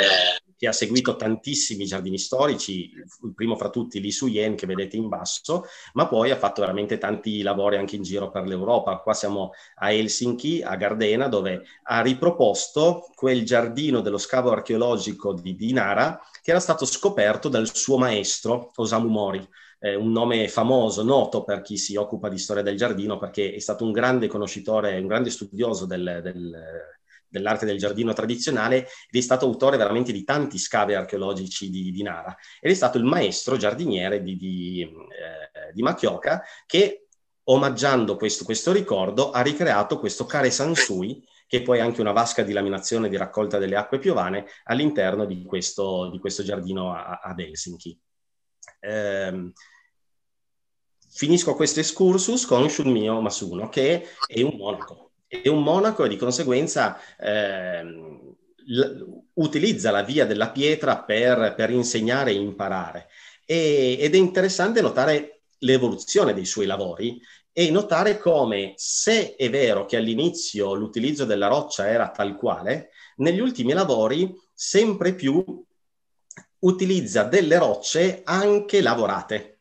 che ha seguito tantissimi giardini storici, il primo fra tutti Li Suyen che vedete in basso, ma poi ha fatto veramente tanti lavori anche in giro per l'Europa. Qua siamo a Helsinki, a Gardena, dove ha riproposto quel giardino dello scavo archeologico di, di Nara che era stato scoperto dal suo maestro Osamu Mori. Eh, un nome famoso, noto per chi si occupa di storia del giardino, perché è stato un grande conoscitore, un grande studioso del, del dell'arte del giardino tradizionale ed è stato autore veramente di tanti scavi archeologici di, di Nara ed è stato il maestro giardiniere di, di, eh, di Macchioca che omaggiando questo, questo, ricordo ha ricreato questo Care Sansui che poi è anche una vasca di laminazione di raccolta delle acque piovane all'interno di questo, di questo giardino ad Helsinki. Eh, finisco questo excursus con Shunmio Masuno, che è un monaco. È un monaco e di conseguenza eh, l- utilizza la via della pietra per, per insegnare e imparare. E, ed è interessante notare l'evoluzione dei suoi lavori e notare come, se è vero che all'inizio l'utilizzo della roccia era tal quale, negli ultimi lavori sempre più utilizza delle rocce anche lavorate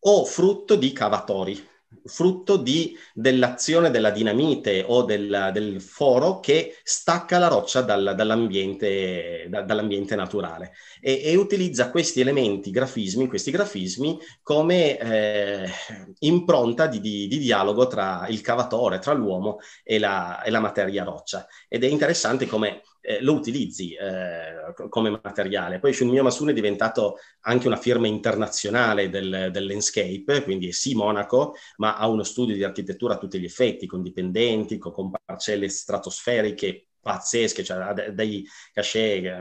o frutto di cavatori frutto di, dell'azione della dinamite o del, del, foro che stacca la roccia dal, dall'ambiente, da, dall'ambiente, naturale e, e, utilizza questi elementi, grafismi, questi grafismi come eh, impronta di, di, di, dialogo tra il cavatore, tra l'uomo e la, e la materia roccia. Ed è interessante come eh, lo utilizzi eh, come materiale. Poi Shunmyo Masun è diventato anche una firma internazionale del, del, landscape, quindi è sì Monaco, ma ha uno studio di architettura a tutti gli effetti, con dipendenti, con, con parcelle stratosferiche pazzesche, cioè dei cachet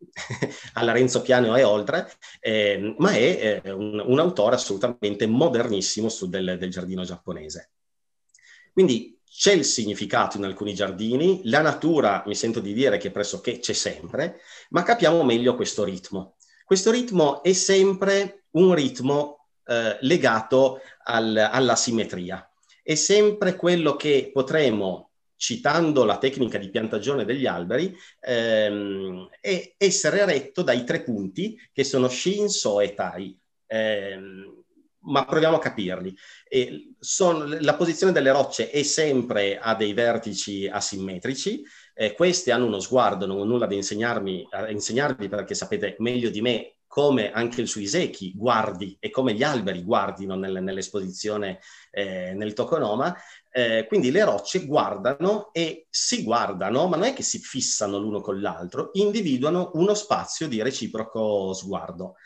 alla Renzo Piano e oltre, eh, ma è eh, un, un, autore assolutamente modernissimo su del, del giardino giapponese. Quindi c'è il significato in alcuni giardini, la natura mi sento di dire che pressoché c'è sempre, ma capiamo meglio questo ritmo. Questo ritmo è sempre un ritmo eh, legato al, alla simmetria, è sempre quello che potremo, citando la tecnica di piantagione degli alberi, ehm, essere retto dai tre punti che sono Shin, So e Tai. Eh, ma proviamo a capirli. Sono, la posizione delle rocce è sempre a dei vertici asimmetrici, eh, queste hanno uno sguardo, non ho nulla da insegnarmi, insegnarvi perché sapete meglio di me come anche il Suiseki guardi e come gli alberi guardino nel, nell'esposizione eh, nel tokonoma. Eh, quindi le rocce guardano e si guardano, ma non è che si fissano l'uno con l'altro, individuano uno spazio di reciproco sguardo.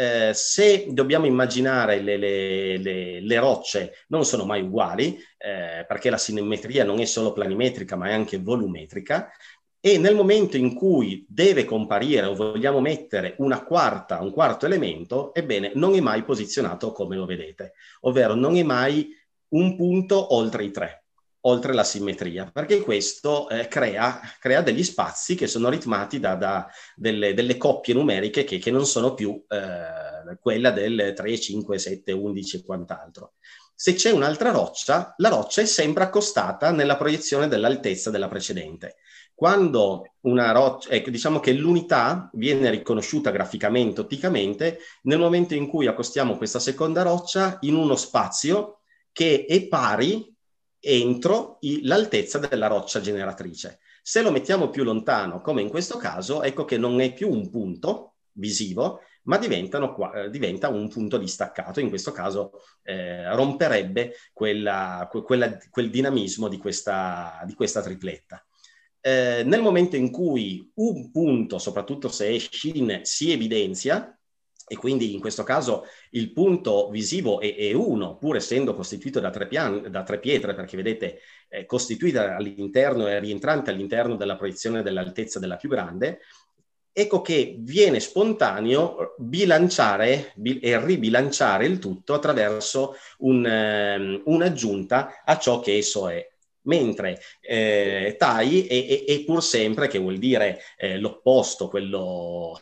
Eh, se dobbiamo immaginare le, le, le, le, rocce non sono mai uguali, eh, perché la simmetria non è solo planimetrica ma è anche volumetrica, e nel momento in cui deve comparire o vogliamo mettere una quarta, un quarto elemento, ebbene non è mai posizionato come lo vedete, ovvero non è mai un punto oltre i tre oltre la simmetria, perché questo eh, crea, crea, degli spazi che sono ritmati da, da delle, delle, coppie numeriche che, che non sono più eh, quella del 3, 5, 7, 11 e quant'altro. Se c'è un'altra roccia, la roccia è sempre accostata nella proiezione dell'altezza della precedente. Quando una roccia, ecco, diciamo che l'unità viene riconosciuta graficamente, otticamente, nel momento in cui accostiamo questa seconda roccia in uno spazio che è pari entro i, l'altezza della roccia generatrice. Se lo mettiamo più lontano, come in questo caso, ecco che non è più un punto visivo, ma eh, diventa un punto distaccato. In questo caso eh, romperebbe quella, quella, quel dinamismo di questa, di questa tripletta. Eh, nel momento in cui un punto, soprattutto se è Shin, si evidenzia, e quindi in questo caso il punto visivo è, è uno, pur essendo costituito da tre, pian- da tre pietre, perché vedete è costituita all'interno e rientrante all'interno della proiezione dell'altezza della più grande, ecco che viene spontaneo bilanciare bi- e ribilanciare il tutto attraverso un, um, un'aggiunta a ciò che esso è. Mentre eh, Tai è, è, è, pur sempre, che vuol dire eh, l'opposto, quello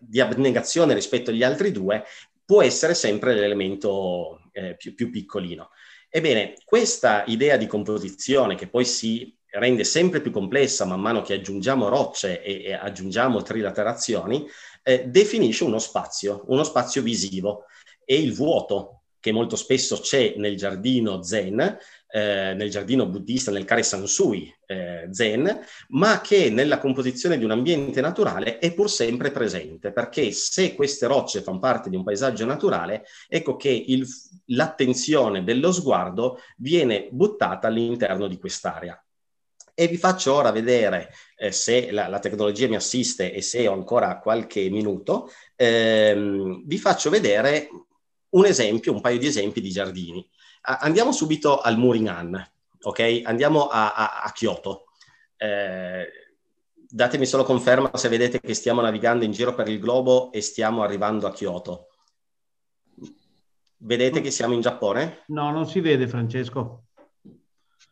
di abnegazione rispetto agli altri due può essere sempre l'elemento eh, più, più piccolino. Ebbene, questa idea di composizione che poi si rende sempre più complessa man mano che aggiungiamo rocce e, e aggiungiamo trilaterazioni, eh, definisce uno spazio, uno spazio visivo e il vuoto che molto spesso c'è nel giardino zen, eh, nel giardino buddista, nel Kare Sansui eh, Zen, ma che nella composizione di un ambiente naturale è pur sempre presente, perché se queste rocce fanno parte di un paesaggio naturale, ecco che il, l'attenzione dello sguardo viene buttata all'interno di quest'area. E vi faccio ora vedere, eh, se la, la, tecnologia mi assiste e se ho ancora qualche minuto, ehm, vi faccio vedere un esempio, un paio di esempi di giardini. Andiamo subito al Muringan, ok? Andiamo a, a, a Kyoto. Eh, datemi solo conferma se vedete che stiamo navigando in giro per il globo e stiamo arrivando a Kyoto. Vedete che siamo in Giappone? No, non si vede Francesco.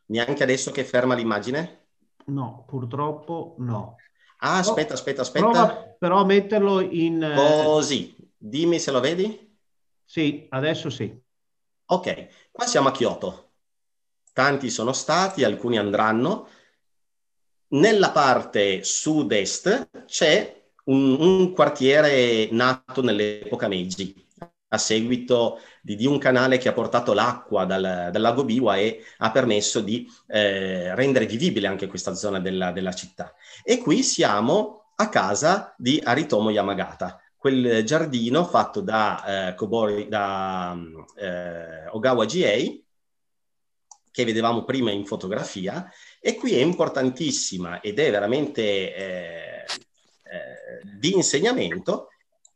Neanche adesso che ferma l'immagine? No, purtroppo no. Ah, aspetta, aspetta, aspetta. Prova però a metterlo in... Eh, Così. Dimmi se lo vedi. Sì, adesso sì. Ok, qua siamo a Kyoto. Tanti sono stati, alcuni andranno. Nella parte sud-est c'è un, un quartiere nato nell'epoca Meiji a seguito di, di, un canale che ha portato l'acqua dal, dal lago Biwa e ha permesso di eh, rendere vivibile anche questa zona della, della, città. E qui siamo a casa di Aritomo Yamagata, quel giardino fatto da, eh, Kobori, da eh, Ogawa GA, che vedevamo prima in fotografia, e qui è importantissima ed è veramente eh, eh, di insegnamento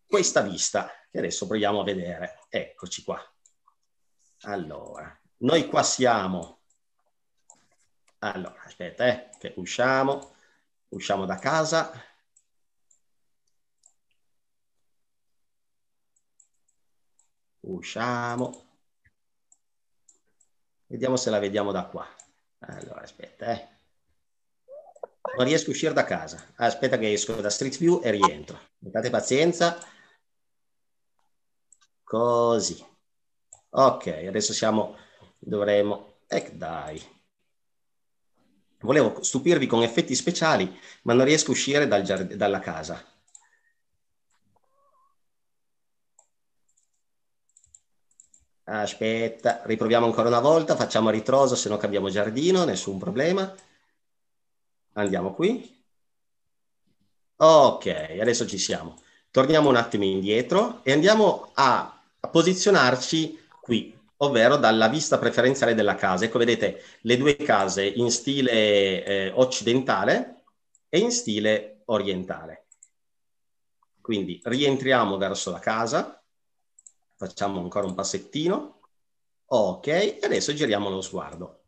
questa vista che adesso proviamo a vedere. Eccoci qua. Allora, noi qua siamo. Allora, aspetta, eh, che usciamo, usciamo da casa. Usciamo. Vediamo se la vediamo da qua. Allora, aspetta, eh. Non riesco a uscire da casa. Aspetta che esco da Street View e rientro. Mettete pazienza. Così. Ok, adesso siamo, dovremo, ecco dai. Volevo stupirvi con effetti speciali, ma non riesco a uscire dal dalla casa. Aspetta, riproviamo ancora una volta, facciamo a ritroso, se no cambiamo giardino, nessun problema. Andiamo qui. Ok, adesso ci siamo. Torniamo un attimo indietro e andiamo a posizionarci qui, ovvero dalla vista preferenziale della casa. Ecco, vedete le due case in stile eh, occidentale e in stile orientale. Quindi rientriamo verso la casa, facciamo ancora un passettino, ok, adesso giriamo lo sguardo.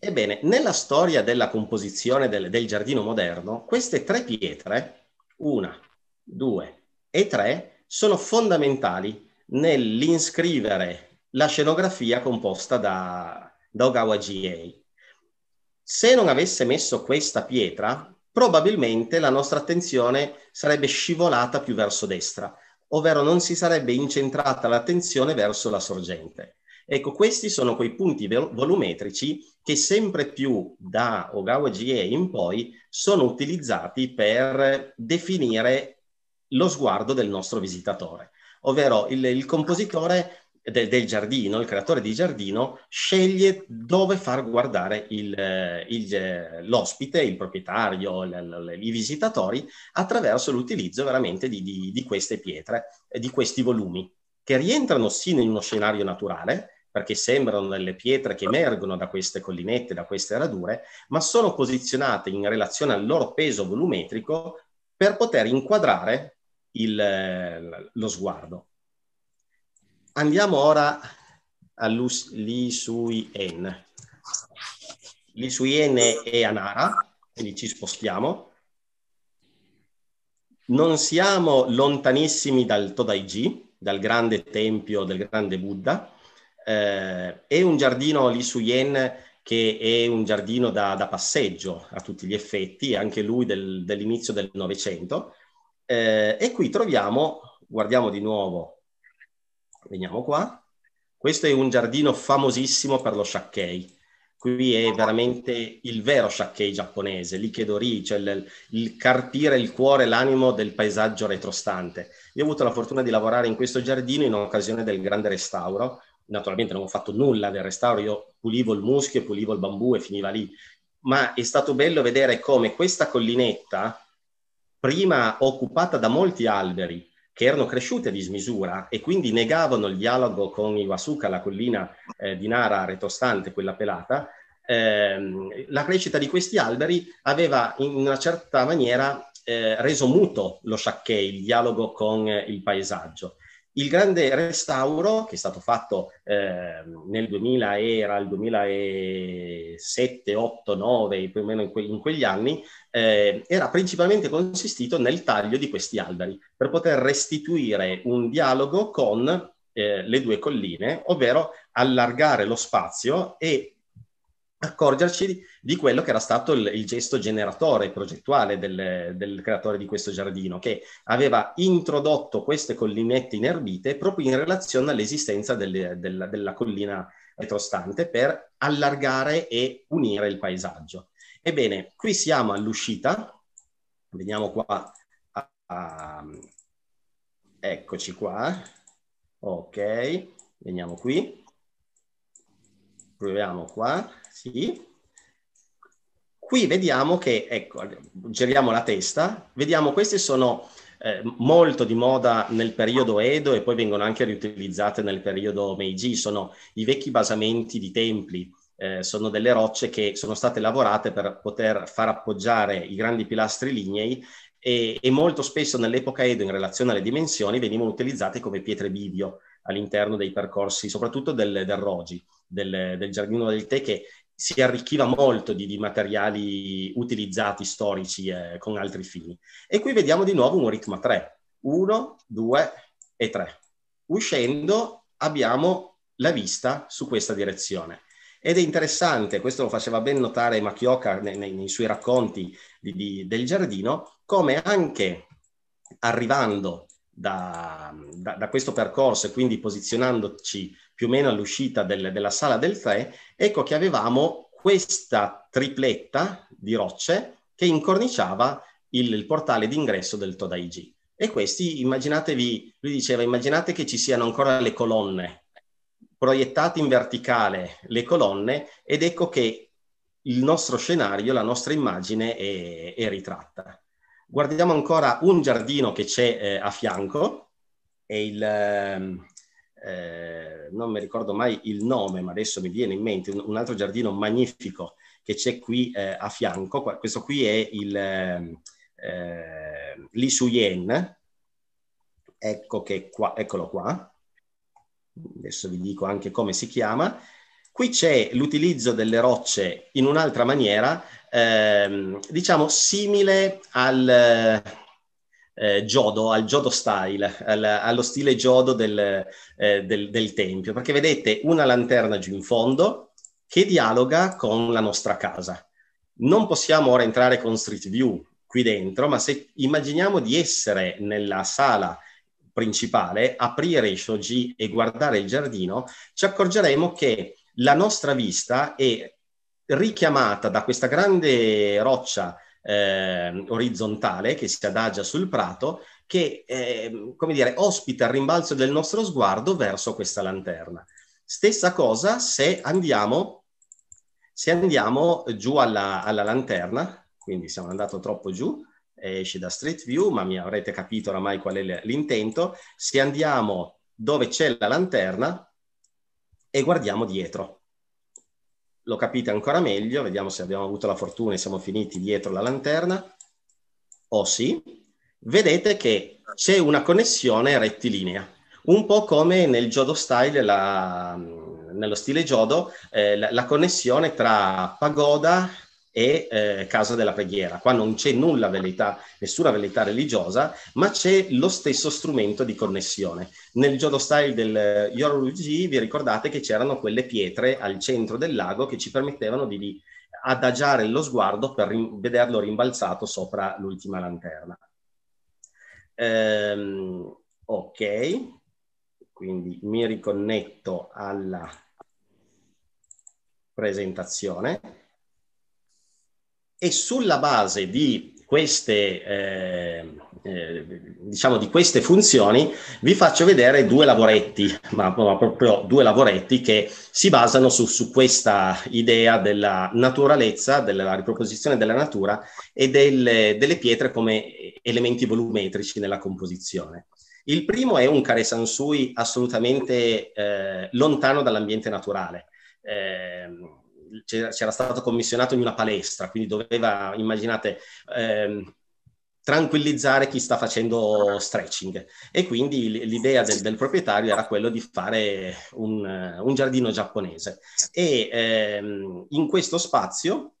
Ebbene, nella storia della composizione del, del giardino moderno, queste tre pietre, una, due e tre, sono fondamentali nell'inscrivere la scenografia composta da, da Ogawa GA. Se non avesse messo questa pietra, probabilmente la nostra attenzione sarebbe scivolata più verso destra, ovvero non si sarebbe incentrata l'attenzione verso la sorgente. Ecco, questi sono quei punti volumetrici che sempre più da Ogawa GA in poi sono utilizzati per definire lo sguardo del nostro visitatore, ovvero il, il compositore del, del, giardino, il creatore di giardino, sceglie dove far guardare il, il, l'ospite, il proprietario, l, l, i visitatori, attraverso l'utilizzo veramente di, di, di queste pietre, di questi volumi, che rientrano sì in uno scenario naturale, perché sembrano delle pietre che emergono da queste collinette, da queste radure, ma sono posizionate in relazione al loro peso volumetrico per poter inquadrare il, lo sguardo. Andiamo ora a Li Sui En. Li Sui En è a Nara, quindi ci spostiamo. Non siamo lontanissimi dal Todaiji, dal grande tempio del grande Buddha. Eh, è un giardino Li Sui En che è un giardino da, da, passeggio a tutti gli effetti, anche lui del, dell'inizio del Novecento, eh, e qui troviamo, guardiamo di nuovo, veniamo qua, questo è un giardino famosissimo per lo shakkei. Qui è veramente il vero shakkei giapponese, l'ikedori, cioè il, il carpire il cuore, l'animo del paesaggio retrostante. Io ho avuto la fortuna di lavorare in questo giardino in occasione del grande restauro. Naturalmente non ho fatto nulla del restauro, io pulivo il muschio, pulivo il bambù e finiva lì. Ma è stato bello vedere come questa collinetta, prima occupata da molti alberi che erano cresciuti a dismisura e quindi negavano il dialogo con Iwasuka, la collina eh, di Nara retrostante, quella pelata, eh, la crescita di questi alberi aveva in una certa maniera eh, reso muto lo Sciacchè, il dialogo con il paesaggio. Il grande restauro che è stato fatto eh, nel 2000 era il 2007, 8, 9, più o meno in, que- in quegli anni, eh, era principalmente consistito nel taglio di questi alberi per poter restituire un dialogo con eh, le due colline, ovvero allargare lo spazio e accorgerci di quello che era stato il, il gesto generatore progettuale del, del, creatore di questo giardino, che aveva introdotto queste collinette inerbite proprio in relazione all'esistenza delle, della, della collina retrostante per allargare e unire il paesaggio. Ebbene, qui siamo all'uscita, veniamo qua, a, a, eccoci qua, ok, veniamo qui, proviamo qua, sì. Qui vediamo che, ecco, giriamo la testa, vediamo queste sono eh, molto di moda nel periodo Edo e poi vengono anche riutilizzate nel periodo Meiji, sono i vecchi basamenti di templi, eh, sono delle rocce che sono state lavorate per poter far appoggiare i grandi pilastri lignei e, e molto spesso nell'epoca Edo in relazione alle dimensioni venivano utilizzate come pietre bivio all'interno dei percorsi, soprattutto del, del Rogi, del, del giardino del tè che si arricchiva molto di, di materiali utilizzati storici eh, con altri fini. E qui vediamo di nuovo un ritmo 3. 1, 2 e 3. Uscendo abbiamo la vista su questa direzione. Ed è interessante, questo lo faceva ben notare Machioca nei, nei, nei suoi racconti di, di, del giardino, come anche arrivando da, da, da, questo percorso e quindi posizionandoci più o meno all'uscita del, della sala del 3, ecco che avevamo questa tripletta di rocce che incorniciava il, il portale d'ingresso del Todaiji. E questi, immaginatevi, lui diceva, immaginate che ci siano ancora le colonne, proiettate in verticale le colonne, ed ecco che il nostro scenario, la nostra immagine è, è ritratta. Guardiamo ancora un giardino che c'è eh, a fianco, è il, ehm, eh, non mi ricordo mai il nome, ma adesso mi viene in mente un, un altro giardino magnifico che c'è qui eh, a fianco. Questo qui è il ehm, eh, Li Suyen, ecco che qua, eccolo qua. Adesso vi dico anche come si chiama. Qui c'è l'utilizzo delle rocce in un'altra maniera, ehm, diciamo simile al eh, Jodo, al Jodo style, al, allo stile Jodo del, eh, del, del tempio, perché vedete una lanterna giù in fondo che dialoga con la nostra casa. Non possiamo ora entrare con Street View qui dentro, ma se immaginiamo di essere nella sala principale, aprire i shoji e guardare il giardino, ci accorgeremo che la nostra vista è richiamata da questa grande roccia eh, orizzontale che si adagia sul prato, che eh, come dire, ospita il rimbalzo del nostro sguardo verso questa lanterna. Stessa cosa se andiamo, se andiamo giù alla, alla lanterna, quindi siamo andati troppo giù, esce da Street View, ma mi avrete capito oramai qual è l'intento. Se andiamo dove c'è la lanterna e guardiamo dietro lo capite ancora meglio, vediamo se abbiamo avuto la fortuna e siamo finiti dietro la lanterna, o oh, sì, vedete che c'è una connessione rettilinea, un po' come nel Jodo style, la, nello stile Jodo, eh, la, la, connessione tra pagoda e eh, casa della preghiera. Qua non c'è nulla velleità, nessuna velleità religiosa, ma c'è lo stesso strumento di connessione. Nel Jodo style del Yoruji vi ricordate che c'erano quelle pietre al centro del lago che ci permettevano di, di adagiare lo sguardo per rim- vederlo rimbalzato sopra l'ultima lanterna. Ehm, ok, quindi mi riconnetto alla presentazione e sulla base di queste, eh, eh, diciamo di queste funzioni vi faccio vedere due lavoretti, ma, ma proprio due lavoretti che si basano su, su, questa idea della naturalezza, della riproposizione della natura e delle, delle pietre come elementi volumetrici nella composizione. Il primo è un Kare Sansui assolutamente eh, lontano dall'ambiente naturale. Eh, c'era stato commissionato in una palestra, quindi doveva, immaginate, ehm, tranquillizzare chi sta facendo stretching e quindi l'idea del, del proprietario era quello di fare un, un giardino giapponese e ehm, in questo spazio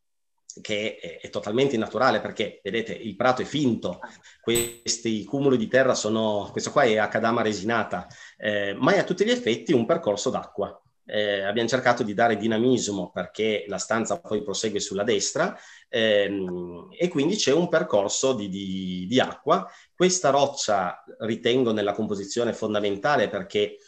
che è, è, totalmente naturale perché vedete il prato è finto, questi cumuli di terra sono, questo qua è Akadama resinata, eh, ma è a tutti gli effetti un percorso d'acqua. Eh, abbiamo cercato di dare dinamismo perché la stanza poi prosegue sulla destra ehm, e quindi c'è un percorso di, di, di, acqua. Questa roccia ritengo nella composizione fondamentale perché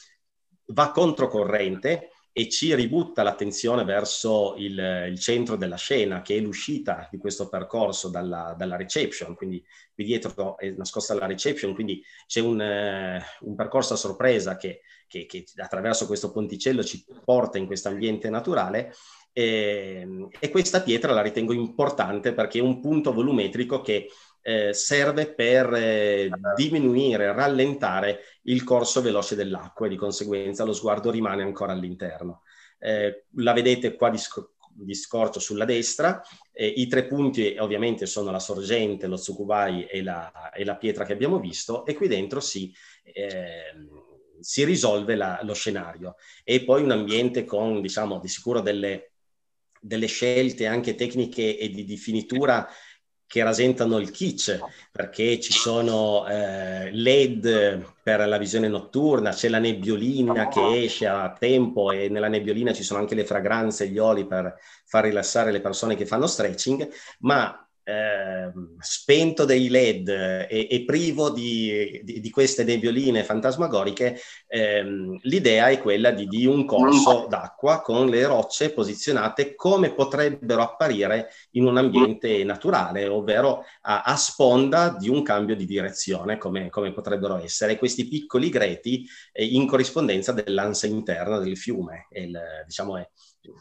va controcorrente e ci ributta l'attenzione verso il, il, centro della scena, che è l'uscita di questo percorso dalla, dalla reception, quindi qui dietro è nascosta la reception, quindi c'è un, eh, un percorso a sorpresa che, che, che, attraverso questo ponticello ci porta in questo ambiente naturale. E, ehm, e questa pietra la ritengo importante perché è un punto volumetrico che eh, serve per eh, diminuire, rallentare il corso veloce dell'acqua e di conseguenza lo sguardo rimane ancora all'interno. Eh, la vedete qua di, sc- di scorcio sulla destra, i tre punti ovviamente sono la sorgente, lo tsukubai e la, e la pietra che abbiamo visto e qui dentro si, ehm, si risolve la, lo scenario. E poi un ambiente con, diciamo, di sicuro delle, delle scelte anche tecniche e di, di finitura che rasentano il kitsch, perché ci sono eh, LED per la visione notturna, c'è la nebbiolina che esce a tempo e nella nebbiolina ci sono anche le fragranze gli oli per far rilassare le persone che fanno stretching, ma eh, spento dei LED e, e privo di, di, di, queste nebbioline fantasmagoriche, ehm, l'idea è quella di, di, un corso d'acqua con le rocce posizionate come potrebbero apparire in un ambiente naturale, ovvero a, a sponda di un cambio di direzione, come, come potrebbero essere questi piccoli greti eh, in corrispondenza dell'ansa interna del fiume, il, diciamo è,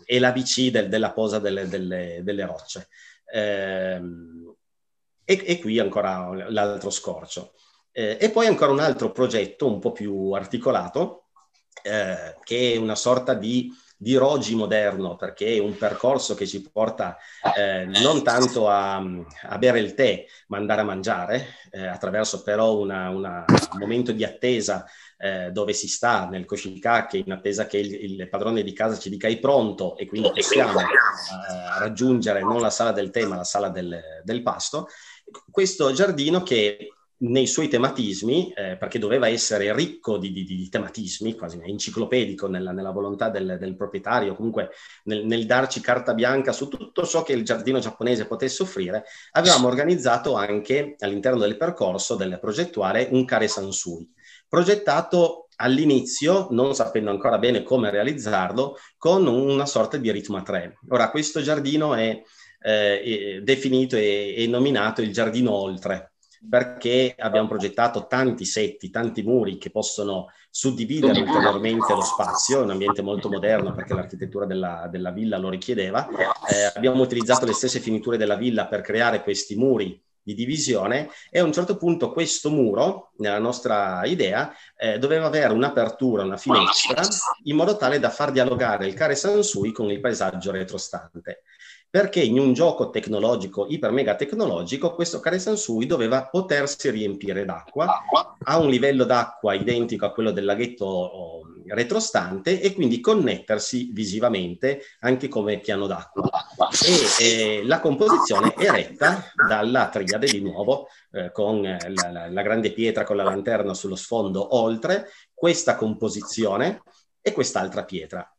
è l'ABC del, della posa delle, delle, delle rocce. Ehm, e, e, qui ancora l'altro scorcio. Eh, e poi ancora un altro progetto un po' più articolato, eh, che è una sorta di, di Rogi moderno, perché è un percorso che ci porta eh, non tanto a, a, bere il tè, ma andare a mangiare, eh, attraverso però una, una, un momento di attesa eh, dove si sta nel Koshikake in attesa che il, il, padrone di casa ci dica è pronto? E quindi possiamo eh, raggiungere non la sala del tè ma la sala del, del pasto. Questo giardino che nei suoi tematismi, eh, perché doveva essere ricco di, di, di tematismi, quasi enciclopedico nella, nella volontà del, del, proprietario, comunque nel, nel, darci carta bianca su tutto ciò che il giardino giapponese potesse offrire, avevamo organizzato anche all'interno del percorso del progettuale un Kare Sansui, progettato all'inizio, non sapendo ancora bene come realizzarlo, con una sorta di ritmo a tre. Ora, questo giardino è, eh, definito e, e nominato il giardino oltre, perché abbiamo progettato tanti setti, tanti muri che possono suddividere ulteriormente lo spazio, è un ambiente molto moderno perché l'architettura della, della villa lo richiedeva. Eh, abbiamo utilizzato le stesse finiture della villa per creare questi muri di divisione e a un certo punto questo muro, nella nostra idea, eh, doveva avere un'apertura, una finestra, in modo tale da far dialogare il care Sansui con il paesaggio retrostante perché in un gioco tecnologico, iper mega tecnologico, questo Kare Sansui doveva potersi riempire d'acqua, a un livello d'acqua identico a quello del laghetto oh, retrostante e quindi connettersi visivamente anche come piano d'acqua. E eh, la composizione è retta dalla triade di nuovo, eh, con la, la, la grande pietra con la lanterna sullo sfondo oltre, questa composizione e quest'altra pietra.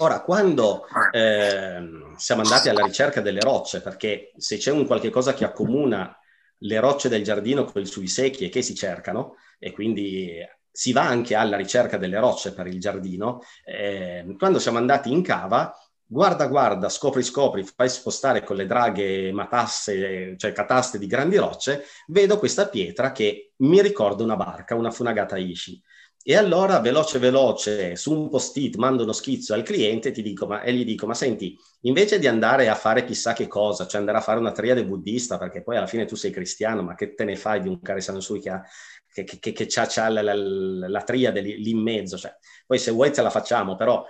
Ora, quando eh, siamo andati alla ricerca delle rocce, perché se c'è un qualche cosa che accomuna le rocce del giardino con i sui secchi e che si cercano, e quindi si va anche alla ricerca delle rocce per il giardino, eh, quando siamo andati in cava, guarda, guarda, scopri, scopri, fai spostare con le draghe matasse, cioè cataste di grandi rocce, vedo questa pietra che mi ricorda una barca, una Funagata Ishi. E allora, veloce veloce, su un post-it mando uno schizzo al cliente dico, ma, e gli dico, ma senti, invece di andare a fare chissà che cosa, cioè andare a fare una triade buddista, perché poi alla fine tu sei cristiano, ma che te ne fai di un Kare Sansui che ha, che, che, che c'ha, c'ha la, la, la, triade lì, lì, in mezzo? Cioè, poi se vuoi ce la facciamo, però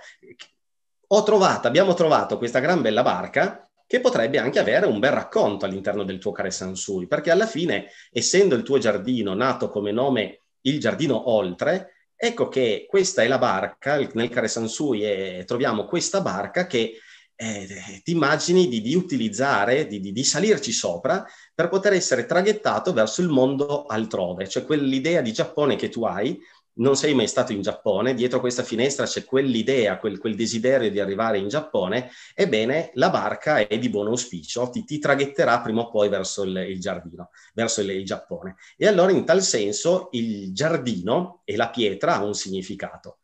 ho trovato, abbiamo trovato questa gran bella barca che potrebbe anche avere un bel racconto all'interno del tuo Care Sansui, perché alla fine, essendo il tuo giardino nato come nome il giardino oltre, ecco che questa è la barca, nel Care Sansui e troviamo questa barca che eh, ti immagini di, di utilizzare, di, di, di, salirci sopra per poter essere traghettato verso il mondo altrove, cioè quell'idea di Giappone che tu hai non sei mai stato in Giappone, dietro questa finestra c'è quell'idea, quel, quel, desiderio di arrivare in Giappone, ebbene la barca è di buon auspicio, ti, ti traghetterà prima o poi verso il, il giardino, verso il, il, Giappone. E allora in tal senso il giardino e la pietra ha un significato.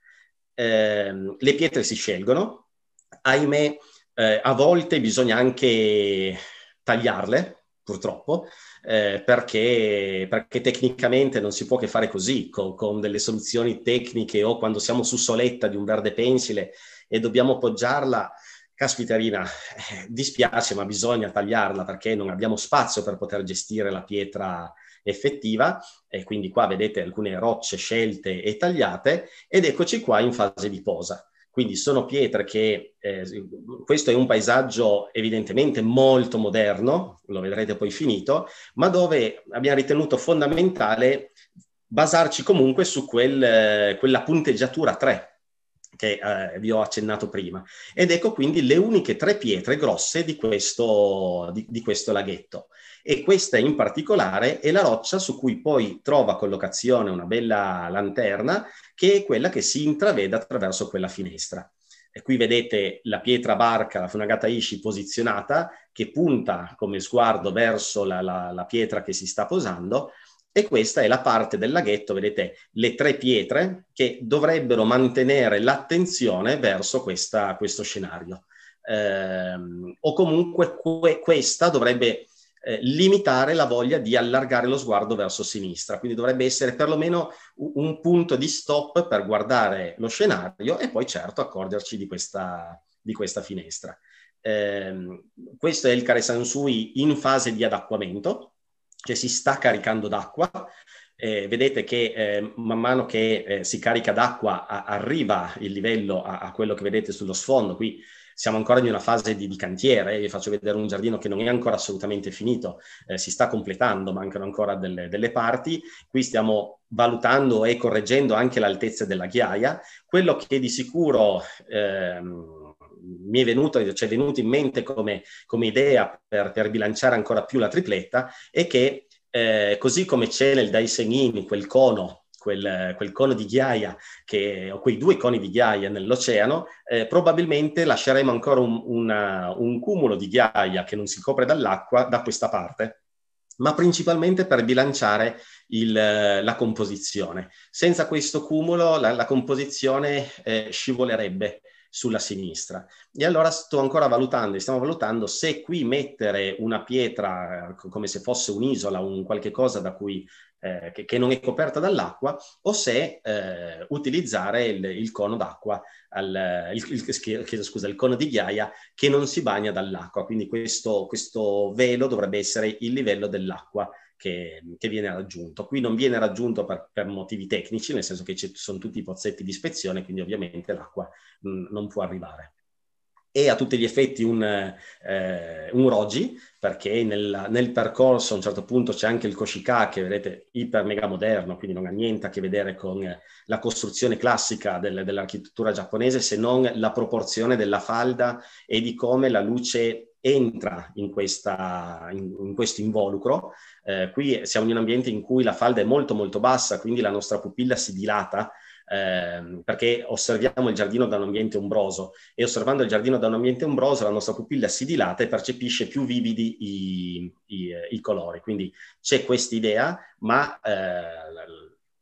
Eh, le pietre si scelgono, ahimè eh, a volte bisogna anche tagliarle, purtroppo, eh, perché, perché, tecnicamente non si può che fare così, con, con, delle soluzioni tecniche o quando siamo su soletta di un verde pensile e dobbiamo poggiarla, caspiterina, eh, dispiace ma bisogna tagliarla perché non abbiamo spazio per poter gestire la pietra effettiva e quindi qua vedete alcune rocce scelte e tagliate ed eccoci qua in fase di posa. Quindi sono pietre che, eh, questo è un paesaggio evidentemente molto moderno, lo vedrete poi finito, ma dove abbiamo ritenuto fondamentale basarci comunque su quel, eh, quella punteggiatura 3 che eh, vi ho accennato prima. Ed ecco quindi le uniche tre pietre grosse di questo, di, di questo laghetto. E questa in particolare è la roccia su cui poi trova collocazione una bella lanterna che è quella che si intravede attraverso quella finestra. E qui vedete la pietra barca, la Funagata Ishi posizionata, che punta come sguardo verso la, la, la pietra che si sta posando, e questa è la parte del laghetto, vedete, le tre pietre che dovrebbero mantenere l'attenzione verso questa, questo scenario. Eh, o comunque que- questa dovrebbe eh, limitare la voglia di allargare lo sguardo verso sinistra. Quindi dovrebbe essere perlomeno un, un punto di stop per guardare lo scenario e poi certo accorgerci di questa, di questa finestra. Eh, questo è il Care Sansui in fase di adattamento, che si sta caricando d'acqua. Eh, vedete che eh, man mano che eh, si carica d'acqua a- arriva il livello a-, a quello che vedete sullo sfondo. Qui siamo ancora in una fase di, di cantiere, vi faccio vedere un giardino che non è ancora assolutamente finito, eh, si sta completando, mancano ancora delle, delle, parti, qui stiamo valutando e correggendo anche l'altezza della ghiaia, quello che di sicuro... Ehm, mi è venuto, ci è venuto in mente come, come idea per, per, bilanciare ancora più la tripletta è che eh, così come c'è nel Daisenin quel cono quel, quel, cono di ghiaia, che, o quei due coni di ghiaia nell'oceano, eh, probabilmente lasceremo ancora un, una, un cumulo di ghiaia che non si copre dall'acqua da questa parte ma principalmente per bilanciare il, la composizione. Senza questo cumulo la, la composizione eh, scivolerebbe sulla sinistra. E allora sto ancora valutando, stiamo valutando se qui mettere una pietra come se fosse un'isola, un qualche cosa da cui eh, che, che, non è coperta dall'acqua o se eh, utilizzare il, il, cono d'acqua, al, il, il, scusa, il cono di ghiaia che non si bagna dall'acqua. Quindi questo, questo velo dovrebbe essere il livello dell'acqua che, che, viene raggiunto. Qui non viene raggiunto per, per motivi tecnici, nel senso che ci sono tutti i pozzetti di ispezione, quindi ovviamente l'acqua mh, non può arrivare e a tutti gli effetti un, eh, un Rogi, perché nel, nel, percorso a un certo punto c'è anche il Koshika, che vedete iper mega moderno, quindi non ha niente a che vedere con la costruzione classica del, dell'architettura giapponese, se non la proporzione della falda e di come la luce entra in, questa, in, in questo involucro. Eh, qui siamo in un ambiente in cui la falda è molto molto bassa, quindi la nostra pupilla si dilata eh, perché osserviamo il giardino da un ambiente ombroso e osservando il giardino da un ambiente ombroso la nostra pupilla si dilata e percepisce più vividi i, i, i colori. Quindi c'è questa idea, ma eh,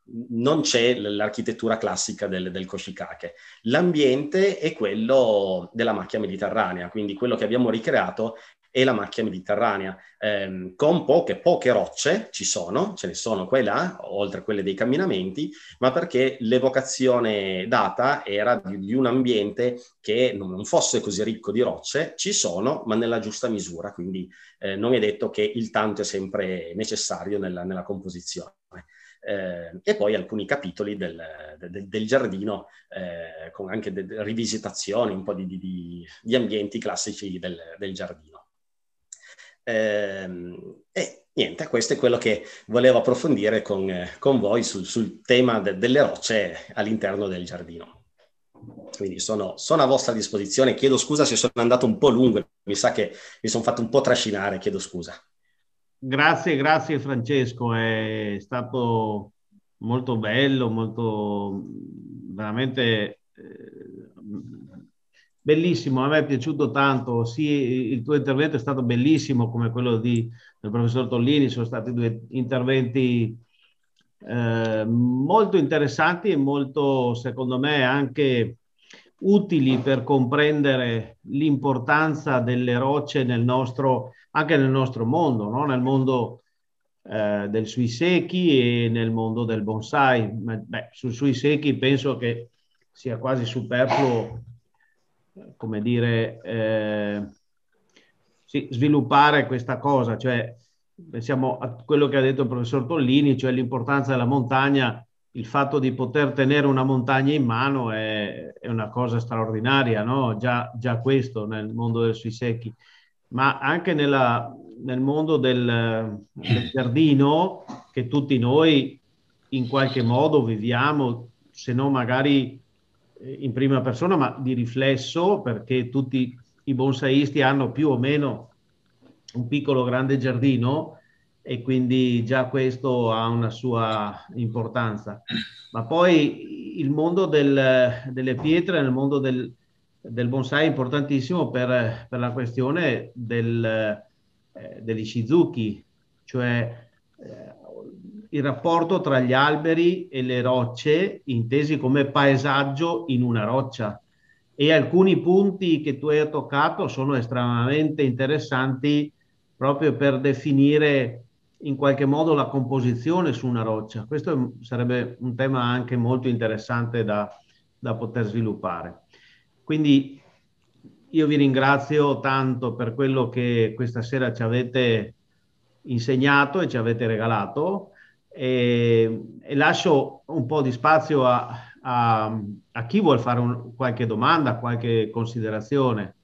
non c'è l'architettura classica del, del Koshikake. L'ambiente è quello della macchia mediterranea, quindi quello che abbiamo ricreato e la macchia mediterranea, ehm, con poche, poche rocce, ci sono, ce ne sono qua e là, oltre a quelle dei camminamenti, ma perché l'evocazione data era di, di un ambiente che non fosse così ricco di rocce, ci sono, ma nella giusta misura, quindi eh, non è detto che il tanto è sempre necessario nella, nella composizione. Eh, e poi alcuni capitoli del, del, del giardino eh, con anche de, rivisitazioni, un po' di, di, di ambienti classici del, del giardino. Eh, e niente, questo è quello che volevo approfondire con, con voi sul, sul tema de, delle rocce all'interno del giardino. Quindi sono, sono, a vostra disposizione. Chiedo scusa se sono andato un po' lungo, mi sa che mi sono fatto un po' trascinare, chiedo scusa. Grazie, grazie Francesco, è stato molto bello, molto veramente eh, bellissimo, a me è piaciuto tanto, sì, il tuo intervento è stato bellissimo come quello di, del professor Tollini, sono stati due interventi eh, molto interessanti e molto, secondo me, anche utili per comprendere l'importanza delle rocce nel nostro anche nel nostro mondo, no? nel mondo eh, del sui secchi e nel mondo del bonsai. Beh, sui sui secchi penso che sia quasi superfluo, come dire, eh, sì, sviluppare questa cosa, cioè pensiamo a quello che ha detto il professor Tollini, cioè l'importanza della montagna, il fatto di poter tenere una montagna in mano è, è una cosa straordinaria, no? già, già questo nel mondo del sui secchi ma anche nella, nel mondo del, del giardino che tutti noi in qualche modo viviamo, se non magari eh, in prima persona, ma di riflesso, perché tutti i bonsaisti hanno più o meno un piccolo grande giardino e quindi già questo ha una sua importanza. Ma poi il mondo del, delle pietre, nel mondo del, del bonsai è importantissimo per, per la questione del, eh, degli shizuki, cioè eh, il rapporto tra gli alberi e le rocce intesi come paesaggio in una roccia. E alcuni punti che tu hai toccato sono estremamente interessanti proprio per definire in qualche modo la composizione su una roccia. Questo sarebbe un tema anche molto interessante da, da poter sviluppare. Quindi io vi ringrazio tanto per quello che questa sera ci avete insegnato e ci avete regalato e, e lascio un po' di spazio a, a, a chi vuole fare un, qualche domanda, qualche considerazione.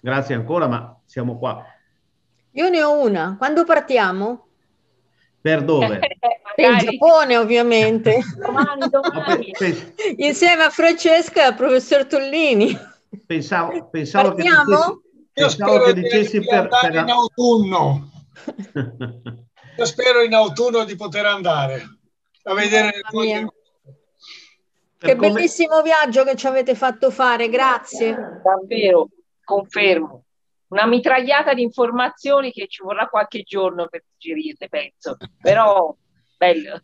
Grazie ancora, ma siamo qua. Io ne ho una. Quando partiamo? Per dove? Il Giappone, ovviamente. Insieme a Francesca e al professor Tollini. Pensavo, pensavo che dicessi, pensavo che dicessi per, per... in autunno. Io spero in autunno di poter andare a vedere le Che come... bellissimo viaggio che ci avete fatto fare, grazie. Davvero, confermo. Una mitragliata di informazioni che ci vorrà qualche giorno per digerirle, penso. Però bello.